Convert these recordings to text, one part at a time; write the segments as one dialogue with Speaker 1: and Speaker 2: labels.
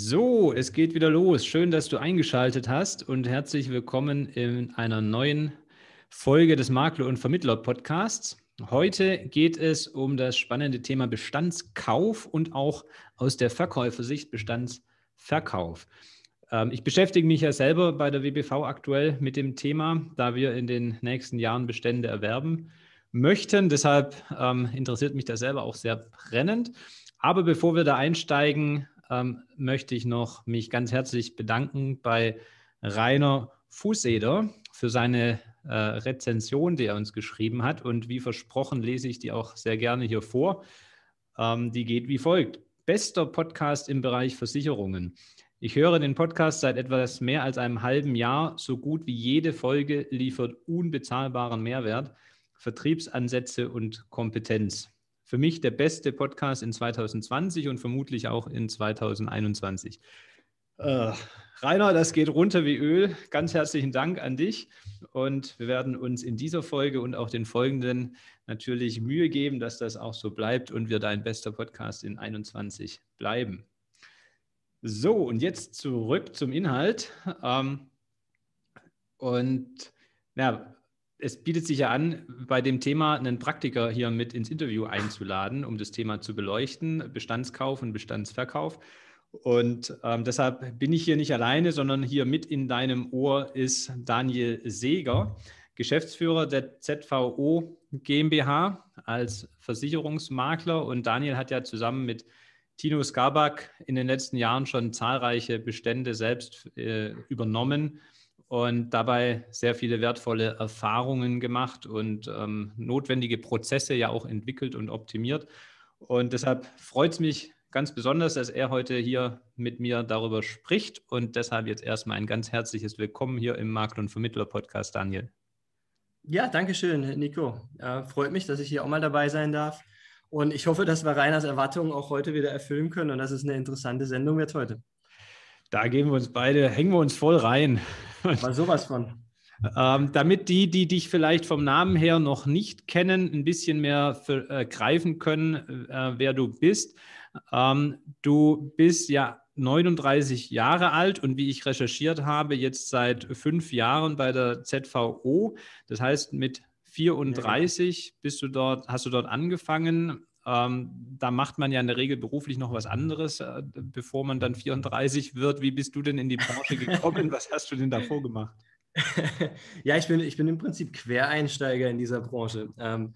Speaker 1: So, es geht wieder los. Schön, dass du eingeschaltet hast und herzlich willkommen in einer neuen Folge des Makler- und Vermittler-Podcasts. Heute geht es um das spannende Thema Bestandskauf und auch aus der Verkäufersicht Bestandsverkauf. Ähm, ich beschäftige mich ja selber bei der WBV aktuell mit dem Thema, da wir in den nächsten Jahren Bestände erwerben möchten. Deshalb ähm, interessiert mich das selber auch sehr brennend. Aber bevor wir da einsteigen, ähm, möchte ich noch mich ganz herzlich bedanken bei Rainer Fußeder für seine äh, Rezension, die er uns geschrieben hat. Und wie versprochen lese ich die auch sehr gerne hier vor. Ähm, die geht wie folgt. Bester Podcast im Bereich Versicherungen. Ich höre den Podcast seit etwas mehr als einem halben Jahr. So gut wie jede Folge liefert unbezahlbaren Mehrwert, Vertriebsansätze und Kompetenz für mich der beste Podcast in 2020 und vermutlich auch in 2021. Äh, Rainer, das geht runter wie Öl. Ganz herzlichen Dank an dich. Und wir werden uns in dieser Folge und auch den folgenden natürlich Mühe geben, dass das auch so bleibt und wir dein bester Podcast in 2021 bleiben. So, und jetzt zurück zum Inhalt. Ähm, und ja, es bietet sich ja an, bei dem Thema einen Praktiker hier mit ins Interview einzuladen, um das Thema zu beleuchten, Bestandskauf und Bestandsverkauf. Und ähm, deshalb bin ich hier nicht alleine, sondern hier mit in deinem Ohr ist Daniel Seeger, Geschäftsführer der ZVO GmbH als Versicherungsmakler. Und Daniel hat ja zusammen mit Tino Skarbak in den letzten Jahren schon zahlreiche Bestände selbst äh, übernommen und dabei sehr viele wertvolle Erfahrungen gemacht und ähm, notwendige Prozesse ja auch entwickelt und optimiert. Und deshalb freut es mich ganz besonders, dass er heute hier mit mir darüber spricht. Und deshalb jetzt erstmal ein ganz herzliches Willkommen hier im Makler- und Vermittler-Podcast, Daniel.
Speaker 2: Ja, danke schön, Nico. Äh, freut mich, dass ich hier auch mal dabei sein darf. Und ich hoffe, dass wir Reiners Erwartungen auch heute wieder erfüllen können und dass es eine interessante Sendung wird heute.
Speaker 1: Da geben wir uns beide, hängen wir uns voll rein.
Speaker 2: Aber sowas von.
Speaker 1: Ähm, damit die, die dich vielleicht vom Namen her noch nicht kennen, ein bisschen mehr für, äh, greifen können, äh, wer du bist. Ähm, du bist ja 39 Jahre alt und wie ich recherchiert habe, jetzt seit fünf Jahren bei der ZVO. Das heißt, mit 34 ja. bist du dort, hast du dort angefangen. Ähm, da macht man ja in der Regel beruflich noch was anderes, äh, bevor man dann 34 wird. Wie bist du denn in die Branche gekommen? was hast du denn davor gemacht?
Speaker 2: ja, ich bin, ich bin im Prinzip Quereinsteiger in dieser Branche. Ähm,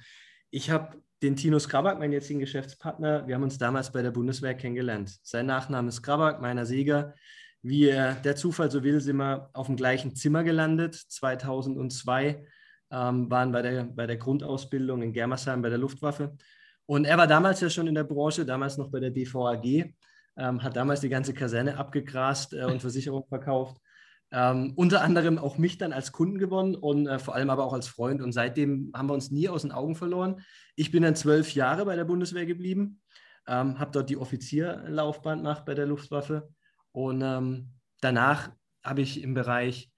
Speaker 2: ich habe den Tino Skrabak, meinen jetzigen Geschäftspartner, wir haben uns damals bei der Bundeswehr kennengelernt. Sein Nachname ist Skrabak, meiner Sieger. Wie der Zufall so will, sind wir auf dem gleichen Zimmer gelandet. 2002 ähm, waren bei der, bei der Grundausbildung in Germersheim bei der Luftwaffe. Und er war damals ja schon in der Branche, damals noch bei der BVAG, ähm, hat damals die ganze Kaserne abgegrast äh, und Versicherung verkauft. Ähm, unter anderem auch mich dann als Kunden gewonnen und äh, vor allem aber auch als Freund. Und seitdem haben wir uns nie aus den Augen verloren. Ich bin dann zwölf Jahre bei der Bundeswehr geblieben, ähm, habe dort die Offizierlaufbahn gemacht bei der Luftwaffe. Und ähm, danach habe ich im Bereich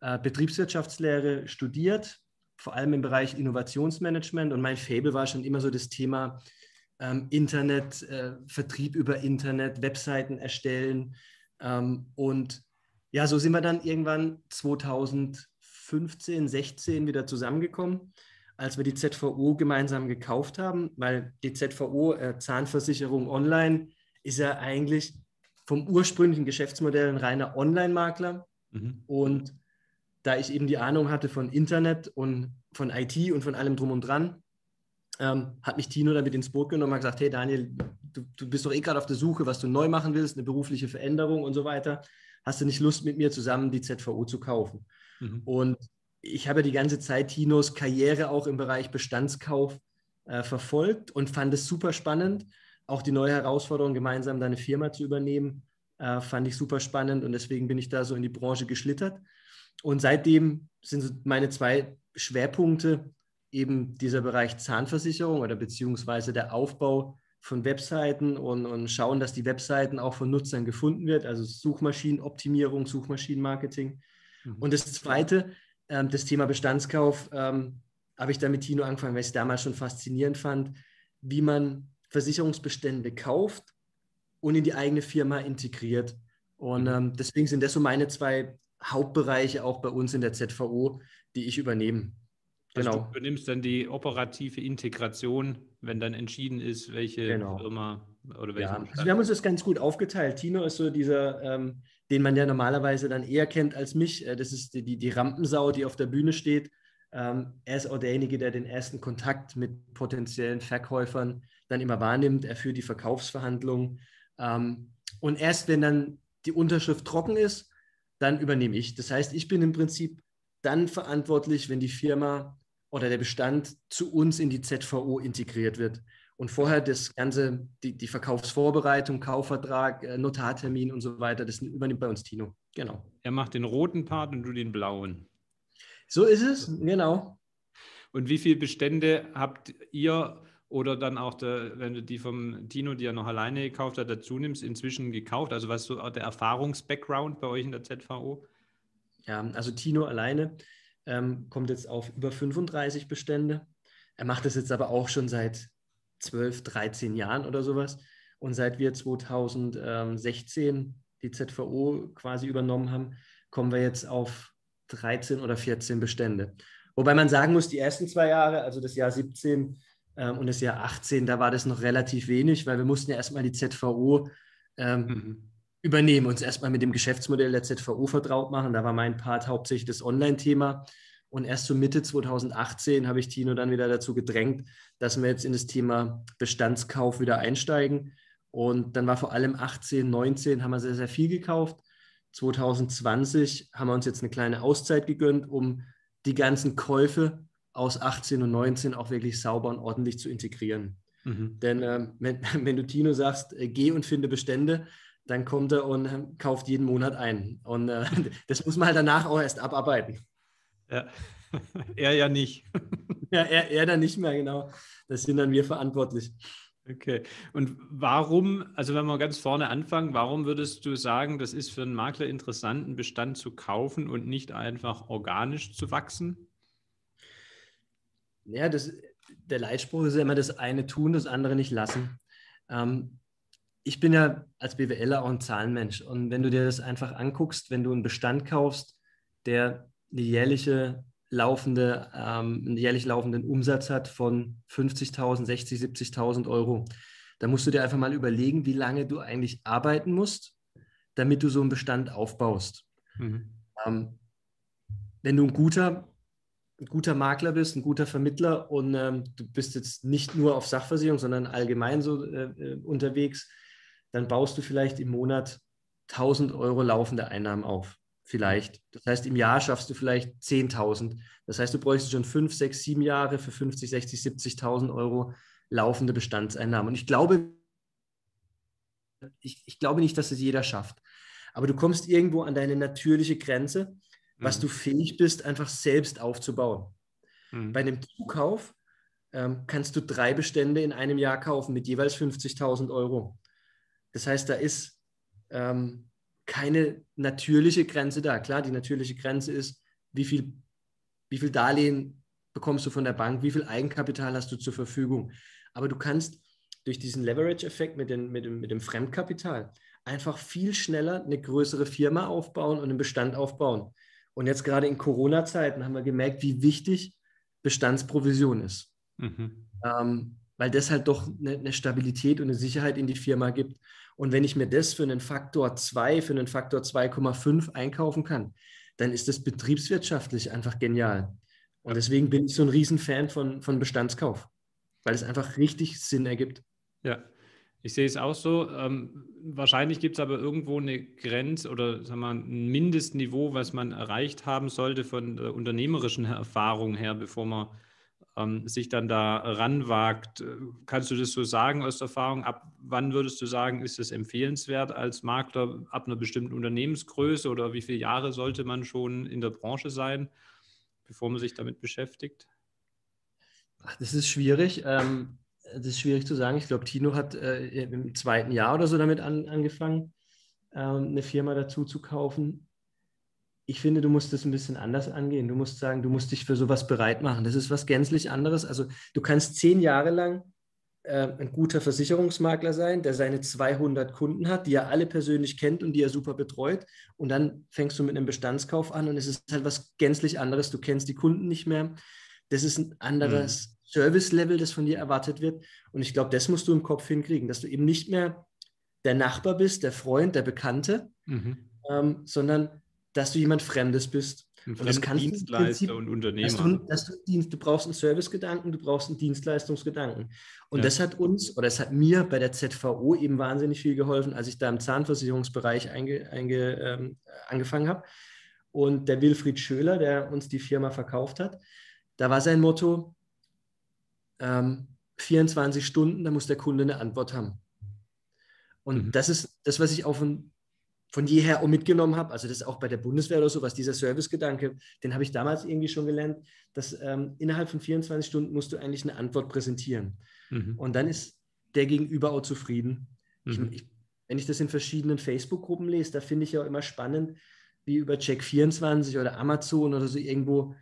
Speaker 2: äh, Betriebswirtschaftslehre studiert, vor allem im Bereich Innovationsmanagement. Und mein Fable war schon immer so das Thema ähm, Internet, äh, Vertrieb über Internet, Webseiten erstellen. Ähm, und ja, so sind wir dann irgendwann 2015, 16 wieder zusammengekommen, als wir die ZVO gemeinsam gekauft haben, weil die ZVO äh, Zahnversicherung Online ist ja eigentlich vom ursprünglichen Geschäftsmodell ein reiner Online-Makler. Mhm. Und da ich eben die Ahnung hatte von Internet und von IT und von allem drum und dran, ähm, hat mich Tino damit ins Boot genommen und gesagt, hey Daniel, du, du bist doch eh gerade auf der Suche, was du neu machen willst, eine berufliche Veränderung und so weiter. Hast du nicht Lust, mit mir zusammen die ZVO zu kaufen? Mhm. Und ich habe die ganze Zeit Tinos Karriere auch im Bereich Bestandskauf äh, verfolgt und fand es super spannend. Auch die neue Herausforderung, gemeinsam deine Firma zu übernehmen, äh, fand ich super spannend und deswegen bin ich da so in die Branche geschlittert. Und seitdem sind meine zwei Schwerpunkte eben dieser Bereich Zahnversicherung oder beziehungsweise der Aufbau von Webseiten und, und schauen, dass die Webseiten auch von Nutzern gefunden wird, also Suchmaschinenoptimierung, Suchmaschinenmarketing. Mhm. Und das Zweite, ähm, das Thema Bestandskauf, ähm, habe ich da mit Tino angefangen, weil ich es damals schon faszinierend fand, wie man Versicherungsbestände kauft und in die eigene Firma integriert. Und mhm. ähm, deswegen sind das so meine zwei Hauptbereiche auch bei uns in der ZVO, die ich übernehme.
Speaker 1: Also genau. du übernimmst dann die operative Integration, wenn dann entschieden ist, welche genau. Firma oder welche.
Speaker 2: Ja, also wir haben uns das ganz gut aufgeteilt. Tino ist so dieser, ähm, den man ja normalerweise dann eher kennt als mich. Äh, das ist die, die, die Rampensau, die auf der Bühne steht. Ähm, er ist auch derjenige, der den ersten Kontakt mit potenziellen Verkäufern dann immer wahrnimmt. Er führt die Verkaufsverhandlungen. Ähm, und erst wenn dann die Unterschrift trocken ist, dann übernehme ich. Das heißt, ich bin im Prinzip dann verantwortlich, wenn die Firma oder der Bestand zu uns in die ZVO integriert wird. Und vorher das Ganze, die, die Verkaufsvorbereitung, Kaufvertrag, äh, Notartermin und so weiter, das übernimmt bei uns Tino. Genau.
Speaker 1: Er macht den roten Part und du den blauen.
Speaker 2: So ist es, genau.
Speaker 1: Und wie viele Bestände habt ihr oder dann auch, der, wenn du die vom Tino, die er noch alleine gekauft hat, dazu nimmst, inzwischen gekauft? Also was ist so der Erfahrungsbackground bei euch in der ZVO?
Speaker 2: Ja, also Tino alleine ähm, kommt jetzt auf über 35 Bestände. Er macht das jetzt aber auch schon seit 12, 13 Jahren oder sowas. Und seit wir 2016 die ZVO quasi übernommen haben, kommen wir jetzt auf 13 oder 14 Bestände. Wobei man sagen muss, die ersten zwei Jahre, also das Jahr 17 ähm, und das Jahr 18, da war das noch relativ wenig, weil wir mussten ja erstmal die ZVO ähm, mhm. übernehmen, uns erstmal mit dem Geschäftsmodell der ZVO vertraut machen. Da war mein Part hauptsächlich das Online-Thema. Und erst so Mitte 2018 habe ich Tino dann wieder dazu gedrängt, dass wir jetzt in das Thema Bestandskauf wieder einsteigen. Und dann war vor allem 18, 19 haben wir sehr, sehr viel gekauft. 2020 haben wir uns jetzt eine kleine Auszeit gegönnt, um die ganzen Käufe aus 18 und 19 auch wirklich sauber und ordentlich zu integrieren. Mhm. Denn äh, wenn, wenn, du Tino sagst, äh, geh und finde Bestände, dann kommt er und äh, kauft jeden Monat ein. Und äh, das muss man halt danach auch erst abarbeiten.
Speaker 1: Ja, er ja nicht.
Speaker 2: ja, er, er dann nicht mehr, genau. Das sind dann wir verantwortlich.
Speaker 1: Okay. Und warum, also wenn wir ganz vorne anfangen, warum würdest du sagen, das ist für einen Makler interessant, einen Bestand zu kaufen und nicht einfach organisch zu wachsen?
Speaker 2: Ja, das, der Leitspruch ist ja immer das eine tun, das andere nicht lassen. Ähm, ich bin ja als BWLer auch ein Zahlenmensch. Und wenn du dir das einfach anguckst, wenn du einen Bestand kaufst, der eine jährliche laufende, ähm, einen jährlich laufenden Umsatz hat von 50.000, 60, 70.000 Euro, da musst du dir einfach mal überlegen, wie lange du eigentlich arbeiten musst, damit du so einen Bestand aufbaust. Mhm. Ähm, wenn du ein guter, ein guter Makler bist, ein guter Vermittler und ähm, du bist jetzt nicht nur auf Sachversicherung, sondern allgemein so äh, äh unterwegs, dann baust du vielleicht im Monat 1000 Euro laufende Einnahmen auf vielleicht. Das heißt, im Jahr schaffst du vielleicht 10.000. Das heißt, du bräuchst schon 5, 6, 7 Jahre für 50, 60, 70.000 Euro laufende Bestandseinnahmen. Und ich glaube, ich, ich glaube nicht, dass es jeder schafft. Aber du kommst irgendwo an deine natürliche Grenze, was mhm. du fähig bist, einfach selbst aufzubauen. Mhm. Bei einem Zukauf ähm, kannst du drei Bestände in einem Jahr kaufen mit jeweils 50.000 Euro. Das heißt, da ist ähm, keine natürliche Grenze da. Klar, die natürliche Grenze ist, wie viel, wie viel Darlehen bekommst du von der Bank, wie viel Eigenkapital hast du zur Verfügung. Aber du kannst durch diesen Leverage-Effekt mit, mit, dem, mit dem Fremdkapital einfach viel schneller eine größere Firma aufbauen und einen Bestand aufbauen. Und jetzt gerade in Corona-Zeiten haben wir gemerkt, wie wichtig Bestandsprovision ist. Mhm. Ähm, weil das halt doch eine, eine, Stabilität und eine Sicherheit in die Firma gibt. Und wenn ich mir das für einen Faktor 2, für einen Faktor 2,5 einkaufen kann, dann ist das betriebswirtschaftlich einfach genial. Und deswegen bin ich so ein Riesenfan von, von Bestandskauf, weil es einfach richtig Sinn ergibt.
Speaker 1: Ja, ich sehe es auch so. Ähm, wahrscheinlich gibt es aber irgendwo eine Grenze oder sagen wir, ein Mindestniveau, was man erreicht haben sollte von der unternehmerischen Erfahrung her, bevor man ähm, sich dann da ranwagt. Kannst du das so sagen aus Erfahrung? Ab wann würdest du sagen, ist es empfehlenswert als Makler ab einer bestimmten Unternehmensgröße oder wie viele Jahre sollte man schon in der Branche sein, bevor man sich damit beschäftigt?
Speaker 2: Das ist schwierig. Ähm, das ist schwierig zu sagen. Ich glaube, Tino hat äh, im zweiten Jahr oder so damit an, angefangen, ähm, eine Firma dazu zu kaufen ich finde, du musst das ein bisschen anders angehen. Du musst sagen, du musst dich für sowas bereit machen. Das ist was gänzlich anderes. Also du kannst zehn Jahre lang äh, ein guter Versicherungsmakler sein, der seine 200 Kunden hat, die er alle persönlich kennt und die er super betreut. Und dann fängst du mit einem Bestandskauf an und es ist halt was gänzlich anderes. Du kennst die Kunden nicht mehr. Das ist ein anderes mhm. Service-Level, das von dir erwartet wird. Und ich glaube, das musst du im Kopf hinkriegen, dass du eben nicht mehr der Nachbar bist, der Freund, der Bekannte, mhm. ähm, sondern dass du jemand Fremdes bist
Speaker 1: und das kannst Dienstleister und Unternehmer. Dass
Speaker 2: du, dass du, Dienst, du brauchst einen Servicegedanken, du brauchst einen Dienstleistungsgedanken. Und ja. das hat uns, oder es hat mir bei der ZVO eben wahnsinnig viel geholfen, als ich da im Zahnversicherungsbereich einge, einge, ähm, angefangen habe. Und der Wilfried Schöler, der uns die Firma verkauft hat, da war sein Motto, ähm, 24 Stunden, da muss der Kunde eine Antwort haben. Und mhm. das ist das, was ich auf ein von jeher auch mitgenommen habe, also das auch bei der Bundeswehr oder so, was dieser Servicegedanke, den habe ich damals irgendwie schon gelernt, dass ähm, innerhalb von 24 Stunden musst du eigentlich eine Antwort präsentieren. Mhm. Und dann ist der Gegenüber auch zufrieden. Mhm. Ich, ich, wenn ich das in verschiedenen Facebook-Gruppen lese, da finde ich ja auch immer spannend, wie über Check24 oder Amazon oder so irgendwo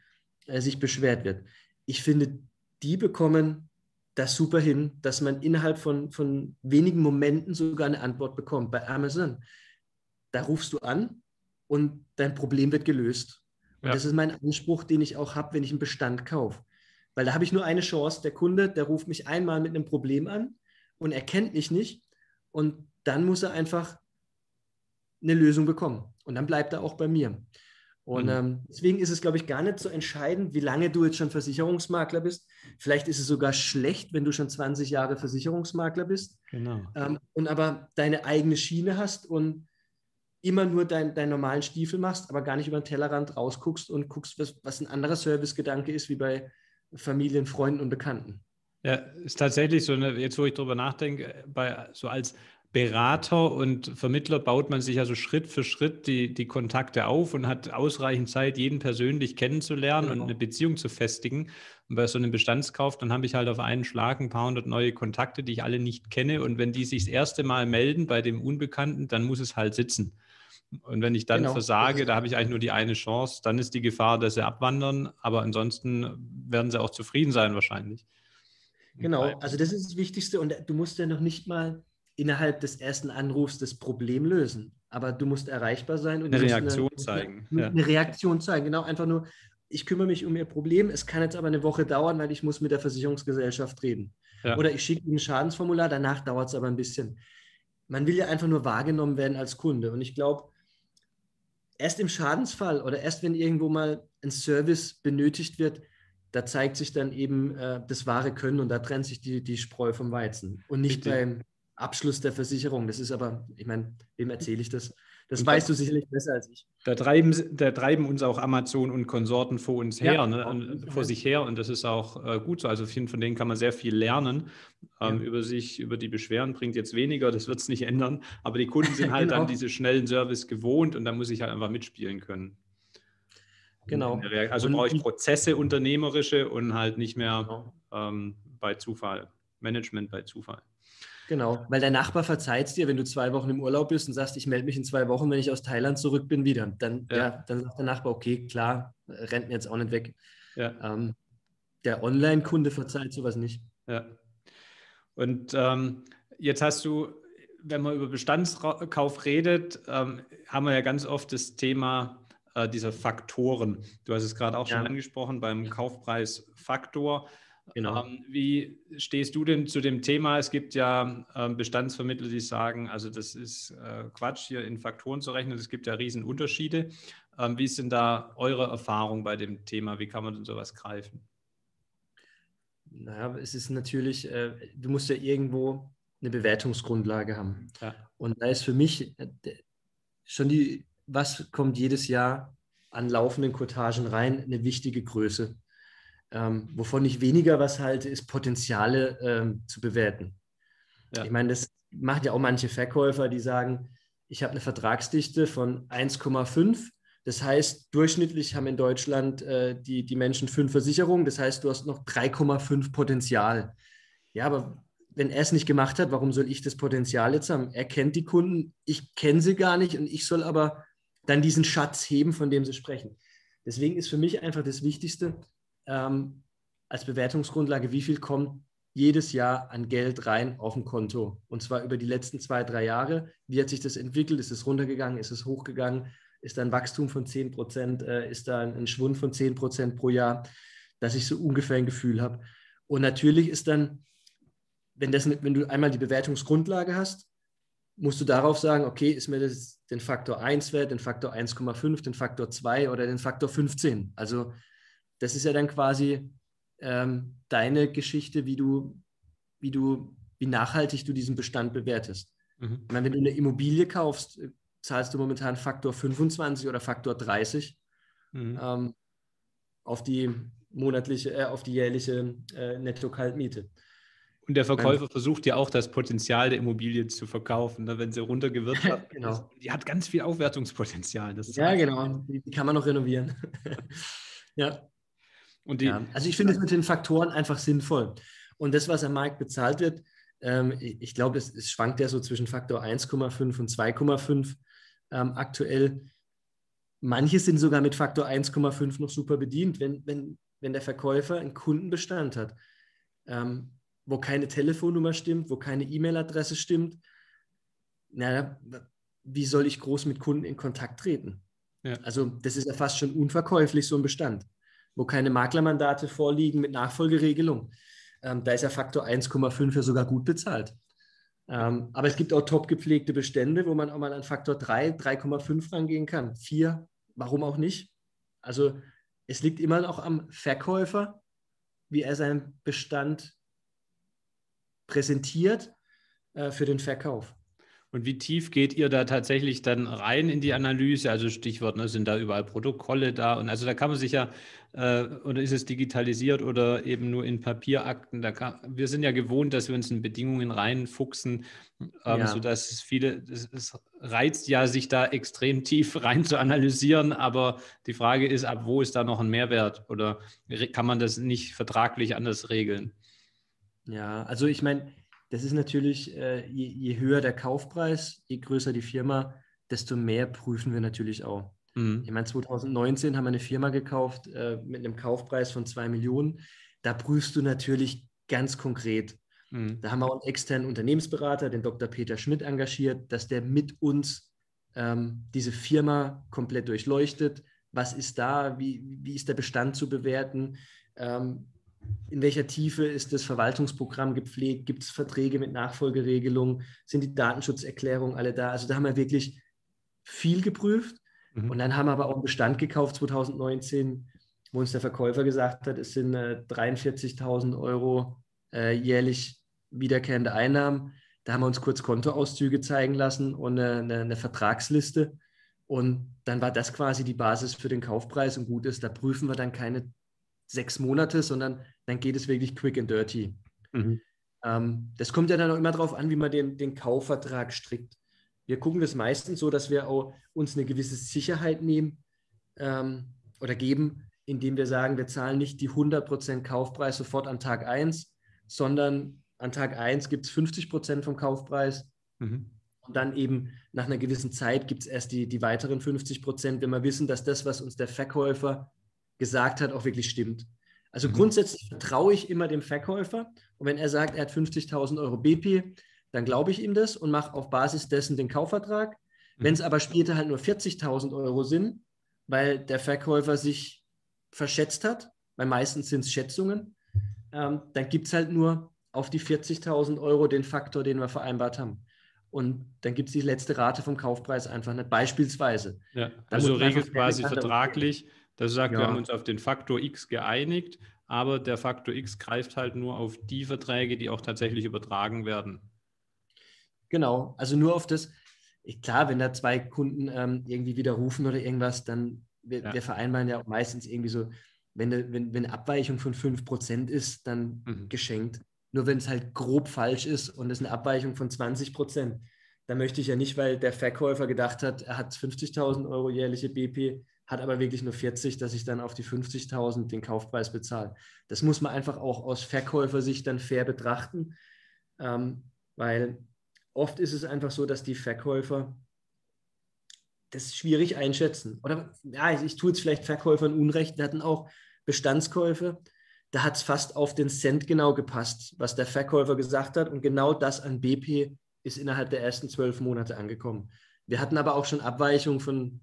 Speaker 2: äh, sich beschwert wird. Ich finde, die bekommen das super hin, dass man innerhalb von, von wenigen Momenten sogar eine Antwort bekommt. Bei Amazon da rufst du an und dein Problem wird gelöst. Und ja. das ist mein Anspruch, den ich auch habe, wenn ich einen Bestand kaufe. Weil da habe ich nur eine Chance. Der Kunde, der ruft mich einmal mit einem Problem an und er kennt mich nicht. Und dann muss er einfach eine Lösung bekommen. Und dann bleibt er auch bei mir. Und mhm. ähm, deswegen ist es, glaube ich, gar nicht so entscheidend, wie lange du jetzt schon Versicherungsmakler bist. Vielleicht ist es sogar schlecht, wenn du schon 20 Jahre Versicherungsmakler bist. Genau. Ähm, und aber deine eigene Schiene hast und immer nur deinen dein normalen Stiefel machst, aber gar nicht über den Tellerrand rausguckst und guckst, was, was ein anderer Servicegedanke ist, wie bei Familien, Freunden und Bekannten.
Speaker 1: Ja, ist tatsächlich so, eine, jetzt wo ich drüber nachdenke, bei, so als Berater und Vermittler baut man sich also Schritt für Schritt die, die Kontakte auf und hat ausreichend Zeit, jeden persönlich kennenzulernen genau. und eine Beziehung zu festigen. Und bei so einem Bestandskauf, dann habe ich halt auf einen Schlag ein paar hundert neue Kontakte, die ich alle nicht kenne. Und wenn die sich das erste Mal melden bei dem Unbekannten, dann muss es halt sitzen. Und wenn ich dann genau. versage, da habe ich eigentlich nur die eine Chance, dann ist die Gefahr, dass sie abwandern. Aber ansonsten werden sie auch zufrieden sein wahrscheinlich.
Speaker 2: Genau, also das ist das Wichtigste. Und du musst ja noch nicht mal innerhalb des ersten Anrufs das Problem lösen. Aber du musst erreichbar sein und
Speaker 1: eine Reaktion eine, zeigen.
Speaker 2: Eine, eine Reaktion zeigen. Genau, einfach nur, ich kümmere mich um ihr Problem. Es kann jetzt aber eine Woche dauern, weil ich muss mit der Versicherungsgesellschaft reden. Ja. Oder ich schicke ein Schadensformular, danach dauert es aber ein bisschen. Man will ja einfach nur wahrgenommen werden als Kunde. Und ich glaube, erst im Schadensfall oder erst wenn irgendwo mal ein Service benötigt wird, da zeigt sich dann eben äh, das wahre Können und da trennt sich die, die Spreu vom Weizen. Und nicht Richtig. beim Abschluss der Versicherung. Das ist aber, ich meine, wem erzähle ich das? Das und weißt du sicherlich besser als ich.
Speaker 1: Da treiben, da treiben uns auch Amazon und Konsorten vor uns her, ja, ne, vor sich her. Und das ist auch äh, gut so. Also von denen kann man sehr viel lernen. Ähm, ja. Über sich, über die Beschwerden bringt jetzt weniger, das wird es nicht ändern. Aber die Kunden sind halt genau. dann diese schnellen Service gewohnt und da muss ich halt einfach mitspielen können.
Speaker 2: Genau.
Speaker 1: Also brauche ich Prozesse unternehmerische und halt nicht mehr genau. ähm, bei Zufall, Management bei Zufall.
Speaker 2: Genau, weil der Nachbar verzeiht es dir, wenn du zwei Wochen im Urlaub bist und sagst, ich melde mich in zwei Wochen, wenn ich aus Thailand zurück bin, wieder. Dann, ja. ja dann sagt der Nachbar, okay, klar, rennt mir jetzt auch nicht weg. Ja. Ähm, der Online-Kunde verzeiht sowas nicht.
Speaker 1: Ja. Und ähm, jetzt hast du, wenn man über Bestandskauf redet, ähm, haben wir ja ganz oft das Thema äh, dieser Faktoren. Du hast es gerade auch schon angesprochen beim Kaufpreisfaktor. Genau. Ähm, wie stehst du denn zu dem Thema? Es gibt ja ähm, Bestandsvermittler, die sagen, also das ist äh, Quatsch, hier in Faktoren zu rechnen. Es gibt ja riesen Unterschiede. Ähm, wie ist denn da eure Erfahrung bei dem Thema? Wie kann man denn sowas greifen?
Speaker 2: Naja, es ist natürlich, äh, du musst ja irgendwo eine Bewertungsgrundlage haben. Ja. Und da ist für mich äh, schon die, was kommt jedes Jahr an laufenden Quotagen rein, eine wichtige Größe. Ähm, wovon ich weniger was halte, ist Potenziale ähm, zu bewerten. Ja. Ich meine, das machen ja auch manche Verkäufer, die sagen, ich habe eine Vertragsdichte von 1,5. Das heißt, durchschnittlich haben in Deutschland äh, die, die Menschen fünf Versicherungen. Das heißt, du hast noch 3,5 Potenzial. Ja, aber wenn er es nicht gemacht hat, warum soll ich das Potenzial jetzt haben? Er kennt die Kunden, ich kenne sie gar nicht und ich soll aber dann diesen Schatz heben, von dem sie sprechen. Deswegen ist für mich einfach das Wichtigste, ähm, als Bewertungsgrundlage, wie viel kommt jedes Jahr an Geld rein auf dem Konto. Und zwar über die letzten zwei, drei Jahre. Wie hat sich das entwickelt? Ist es runtergegangen? Ist es hochgegangen? Ist da ein Wachstum von 10 Prozent? Äh, ist da ein Schwund von 10 Prozent pro Jahr? Dass ich so ungefähr ein Gefühl habe. Und natürlich ist dann, wenn, das, wenn du einmal die Bewertungsgrundlage hast, musst du darauf sagen, okay, ist mir das den Faktor 1 wert, den Faktor 1,5, den Faktor 2 oder den Faktor 15. Also das ist ja dann quasi ähm, deine Geschichte, wie du, wie du, wie nachhaltig du diesen Bestand bewertest. Mhm. Ich meine, wenn du eine Immobilie kaufst, äh, zahlst du momentan Faktor 25 oder Faktor 30 mhm. ähm, auf die monatliche, äh, auf die jährliche äh, Netto-Kaltmiete.
Speaker 1: Und der Verkäufer versucht ja auch das Potenzial der Immobilie zu verkaufen, ne, wenn sie runtergewirtschaftet genau. ist. Die hat ganz viel Aufwertungspotenzial.
Speaker 2: ja, genau. Die, die, kann man noch renovieren. ja. Und die, ja. Also ich finde es mit den Faktoren einfach sinnvoll. Und das, was am Markt bezahlt wird, ähm, ich glaube, es, es, schwankt ja so zwischen Faktor 1,5 und 2,5 ähm, aktuell. Manche sind sogar mit Faktor 1,5 noch super bedient, wenn, wenn, wenn der Verkäufer einen Kundenbestand hat. Ähm, wo keine Telefonnummer stimmt, wo keine E-Mail-Adresse stimmt, na, wie soll ich groß mit Kunden in Kontakt treten? Ja. Also das ist ja fast schon unverkäuflich, so ein Bestand, wo keine Maklermandate vorliegen mit Nachfolgeregelung. Ähm, da ist ja Faktor 1,5 ja sogar gut bezahlt. Ähm, aber es gibt auch top gepflegte Bestände, wo man auch mal an Faktor 3, 3,5 rangehen kann. 4, warum auch nicht? Also es liegt immer noch am Verkäufer, wie er seinen Bestand präsentiert äh, für den Verkauf.
Speaker 1: Und wie tief geht ihr da tatsächlich dann rein in die Analyse? Also Stichwort, ne, sind da überall Protokolle da? Und also da kann man sich ja, äh, oder ist es digitalisiert oder eben nur in Papierakten? Da kann, wir sind ja gewohnt, dass wir uns in Bedingungen reinfuchsen, ähm, ja. sodass es viele, es, es, reizt ja, sich da extrem tief rein zu analysieren, aber die Frage ist, ab wo ist da noch ein Mehrwert? Oder kann man das nicht vertraglich anders regeln?
Speaker 2: Ja, also ich meine, das ist natürlich, äh, je, je, höher der Kaufpreis, je größer die Firma, desto mehr prüfen wir natürlich auch. Mhm. Ich meine, 2019 haben wir eine Firma gekauft äh, mit einem Kaufpreis von 2 Millionen. Da prüfst du natürlich ganz konkret. Mhm. Da haben wir auch einen externen Unternehmensberater, den Dr. Peter Schmidt, engagiert, dass der mit uns ähm, diese Firma komplett durchleuchtet. Was ist da? Wie, wie ist der Bestand zu bewerten? Ähm, in welcher Tiefe ist das Verwaltungsprogramm gepflegt? Gibt es Verträge mit Nachfolgeregelungen? Sind die Datenschutzerklärungen alle da? Also da haben wir wirklich viel geprüft. Mhm. Und dann haben wir aber auch einen Bestand gekauft 2019, wo uns der Verkäufer gesagt hat, es sind äh, 43.000 Euro äh, jährlich wiederkehrende Einnahmen. Da haben wir uns kurz Kontoauszüge zeigen lassen und eine, eine, eine Vertragsliste. Und dann war das quasi die Basis für den Kaufpreis und gut ist, da prüfen wir dann keine sechs Monate, sondern dann geht es wirklich quick and dirty. Mhm. Ähm, das kommt ja dann auch immer darauf an, wie man den, den Kaufvertrag strickt. Wir gucken das meistens so, dass wir auch uns eine gewisse Sicherheit nehmen ähm, oder geben, indem wir sagen, wir zahlen nicht die 100% Kaufpreis sofort an Tag 1, sondern an Tag 1 gibt es 50% vom Kaufpreis. Mhm. Und dann eben nach einer gewissen Zeit gibt es erst die, die weiteren 50 Prozent, wenn wir wissen, dass das, was uns der Verkäufer gesagt hat, auch wirklich stimmt. Also mhm. grundsätzlich vertraue ich immer dem Verkäufer und wenn er sagt, er hat 50.000 Euro BP, dann glaube ich ihm das und mache auf Basis dessen den Kaufvertrag. Mhm. Wenn es aber später halt nur 40.000 Euro sind, weil der Verkäufer sich verschätzt hat, weil meistens sind es Schätzungen, ähm, dann gibt es halt nur auf die 40.000 Euro den Faktor, den wir vereinbart haben. Und dann gibt es die letzte Rate vom Kaufpreis einfach nicht, beispielsweise.
Speaker 1: Ja, also regelt quasi vertraglich, das sagt, ja. wir haben uns auf den Faktor X geeinigt, aber der Faktor X greift halt nur auf die Verträge, die auch tatsächlich übertragen werden.
Speaker 2: Genau, also nur auf das. Klar, wenn da zwei Kunden ähm, irgendwie widerrufen oder irgendwas, dann wir, ja. wir, vereinbaren ja auch meistens irgendwie so, wenn, eine, wenn, wenn eine Abweichung von 5% ist, dann mhm. geschenkt. Nur wenn es halt grob falsch ist und es eine Abweichung von 20%, dann möchte ich ja nicht, weil der Verkäufer gedacht hat, er hat 50.000 Euro jährliche BP, hat aber wirklich nur 40, dass ich dann auf die 50.000 den Kaufpreis bezahle. Das muss man einfach auch aus Verkäufersicht dann fair betrachten, ähm, weil oft ist es einfach so, dass die Verkäufer das schwierig einschätzen. Oder ja, ich, ich tue jetzt vielleicht Verkäufern Unrecht, wir hatten auch Bestandskäufe, da hat es fast auf den Cent genau gepasst, was der Verkäufer gesagt hat. Und genau das an BP ist innerhalb der ersten zwölf Monate angekommen. Wir hatten aber auch schon Abweichungen von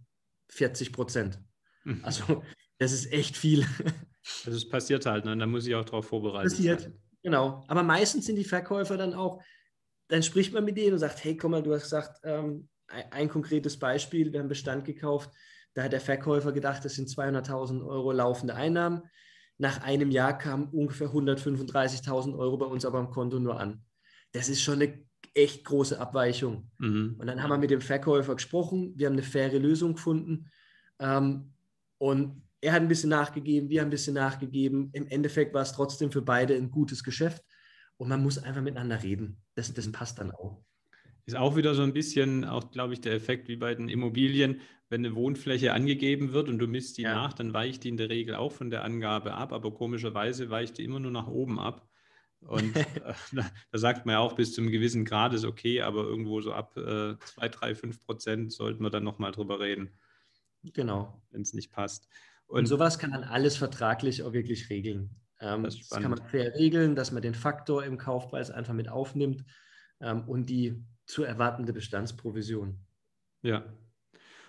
Speaker 2: 40 Prozent. Mhm. Also das ist echt viel.
Speaker 1: Also es passiert halt, ne? da muss ich auch darauf vorbereitet
Speaker 2: passiert, sein. Genau. Aber meistens sind die Verkäufer dann auch, dann spricht man mit denen und sagt, hey, komm mal, du hast gesagt, ähm, ein, ein, konkretes Beispiel, wir haben Bestand gekauft, da hat der Verkäufer gedacht, das sind 200.000 Euro laufende Einnahmen. Nach einem Jahr kamen ungefähr 135.000 Euro bei uns aber am Konto nur an. Das ist schon eine echt große Abweichung. Mhm. Und dann haben wir mit dem Verkäufer gesprochen, wir haben eine faire Lösung gefunden. Ähm, und er hat ein bisschen nachgegeben, wir haben ein bisschen nachgegeben. Im Endeffekt war es trotzdem für beide ein gutes Geschäft. Und man muss einfach miteinander reden. Das, das passt dann auch.
Speaker 1: Ist auch wieder so ein bisschen, auch glaube ich, der Effekt wie bei den Immobilien, wenn eine Wohnfläche angegeben wird und du misst die ja. nach, dann weicht die in der Regel auch von der Angabe ab, aber komischerweise weicht die immer nur nach oben ab. Und äh, da, sagt man ja auch, bis zu einem gewissen Grad ist okay, aber irgendwo so ab äh, 2, 3, 5 Prozent sollten wir dann nochmal drüber reden.
Speaker 2: Genau.
Speaker 1: Wenn es nicht passt.
Speaker 2: Und, und, sowas kann man alles vertraglich auch wirklich regeln. Ähm, das, das, kann man fair regeln, dass man den Faktor im Kaufpreis einfach mit aufnimmt ähm, und die zu erwartende Bestandsprovision.
Speaker 1: Ja.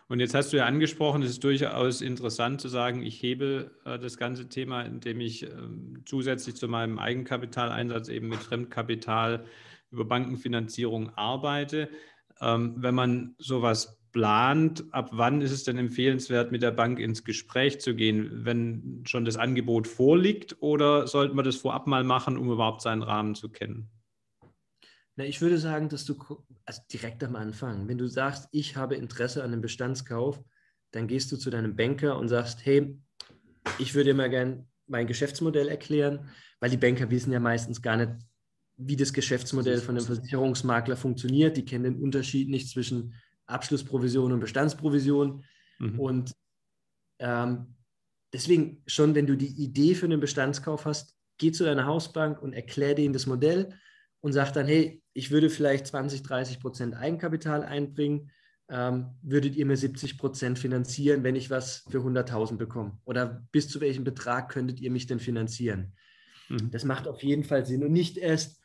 Speaker 1: Und jetzt hast du ja angesprochen, es ist durchaus interessant zu sagen, ich hebe äh, das ganze Thema, indem ich äh, zusätzlich zu meinem Eigenkapitaleinsatz eben mit Fremdkapital über Bankenfinanzierung arbeite. Ähm, wenn man sowas plant, ab wann ist es denn empfehlenswert, mit der Bank ins Gespräch zu gehen, wenn schon das Angebot vorliegt oder sollte man das vorab mal machen, um überhaupt seinen Rahmen zu kennen?
Speaker 2: Na, ich würde sagen, dass du also direkt am Anfang, wenn du sagst, ich habe Interesse an einem Bestandskauf, dann gehst du zu deinem Banker und sagst, hey, ich würde dir mal gerne mein Geschäftsmodell erklären, weil die Banker wissen ja meistens gar nicht, wie das Geschäftsmodell von einem Versicherungsmakler funktioniert. Die kennen den Unterschied nicht zwischen Abschlussprovision und Bestandsprovision. Mhm. Und ähm, deswegen schon, wenn du die Idee für einen Bestandskauf hast, geh zu deiner Hausbank und erklär denen das Modell und sag dann, hey, ich würde vielleicht 20, 30 Prozent Eigenkapital einbringen. Ähm, würdet ihr mir 70 Prozent finanzieren, wenn ich was für 100.000 bekomme? Oder bis zu welchem Betrag könntet ihr mich denn finanzieren? Mhm. Das macht auf jeden Fall Sinn und nicht erst,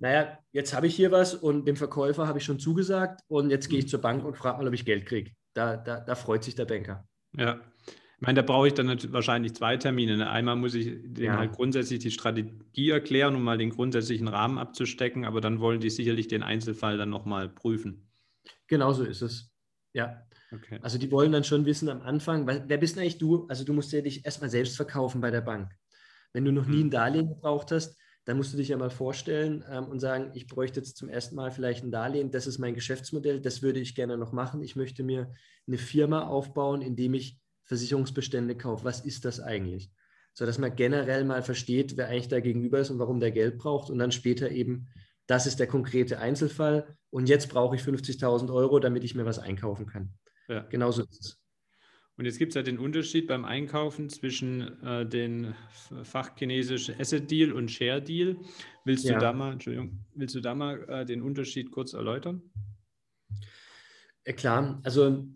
Speaker 2: naja, jetzt habe ich hier was und dem Verkäufer habe ich schon zugesagt und jetzt gehe ich zur Bank und frage mal, ob ich Geld kriege. Da, da, da freut sich der Banker.
Speaker 1: Ja, meine, da brauche ich dann wahrscheinlich zwei Termine. Ne? Einmal muss ich denen ja. halt grundsätzlich die Strategie erklären, um mal den grundsätzlichen Rahmen abzustecken, aber dann wollen die sicherlich den Einzelfall dann nochmal prüfen.
Speaker 2: Genau so ist es. Ja. Okay. Also die wollen dann schon wissen am Anfang, wer bist denn eigentlich du? Also du musst ja dich erstmal selbst verkaufen bei der Bank. Wenn du noch nie ein hm. Darlehen gebraucht hast, dann musst du dich ja mal vorstellen ähm, und sagen, ich bräuchte jetzt zum ersten Mal vielleicht ein Darlehen, das ist mein Geschäftsmodell, das würde ich gerne noch machen. Ich möchte mir eine Firma aufbauen, indem ich Versicherungsbestände kaufe. Was ist das eigentlich? So dass man generell mal versteht, wer eigentlich da gegenüber ist und warum der Geld braucht und dann später eben, das ist der konkrete Einzelfall und jetzt brauche ich 50.000 Euro, damit ich mir was einkaufen kann. Ja. Genauso ist es.
Speaker 1: Und jetzt gibt es ja den Unterschied beim Einkaufen zwischen äh, den fachchinesischen Asset Deal und Share Deal. Willst ja. du da mal, Entschuldigung, willst du da mal äh, den Unterschied kurz erläutern?
Speaker 2: Ja, klar, also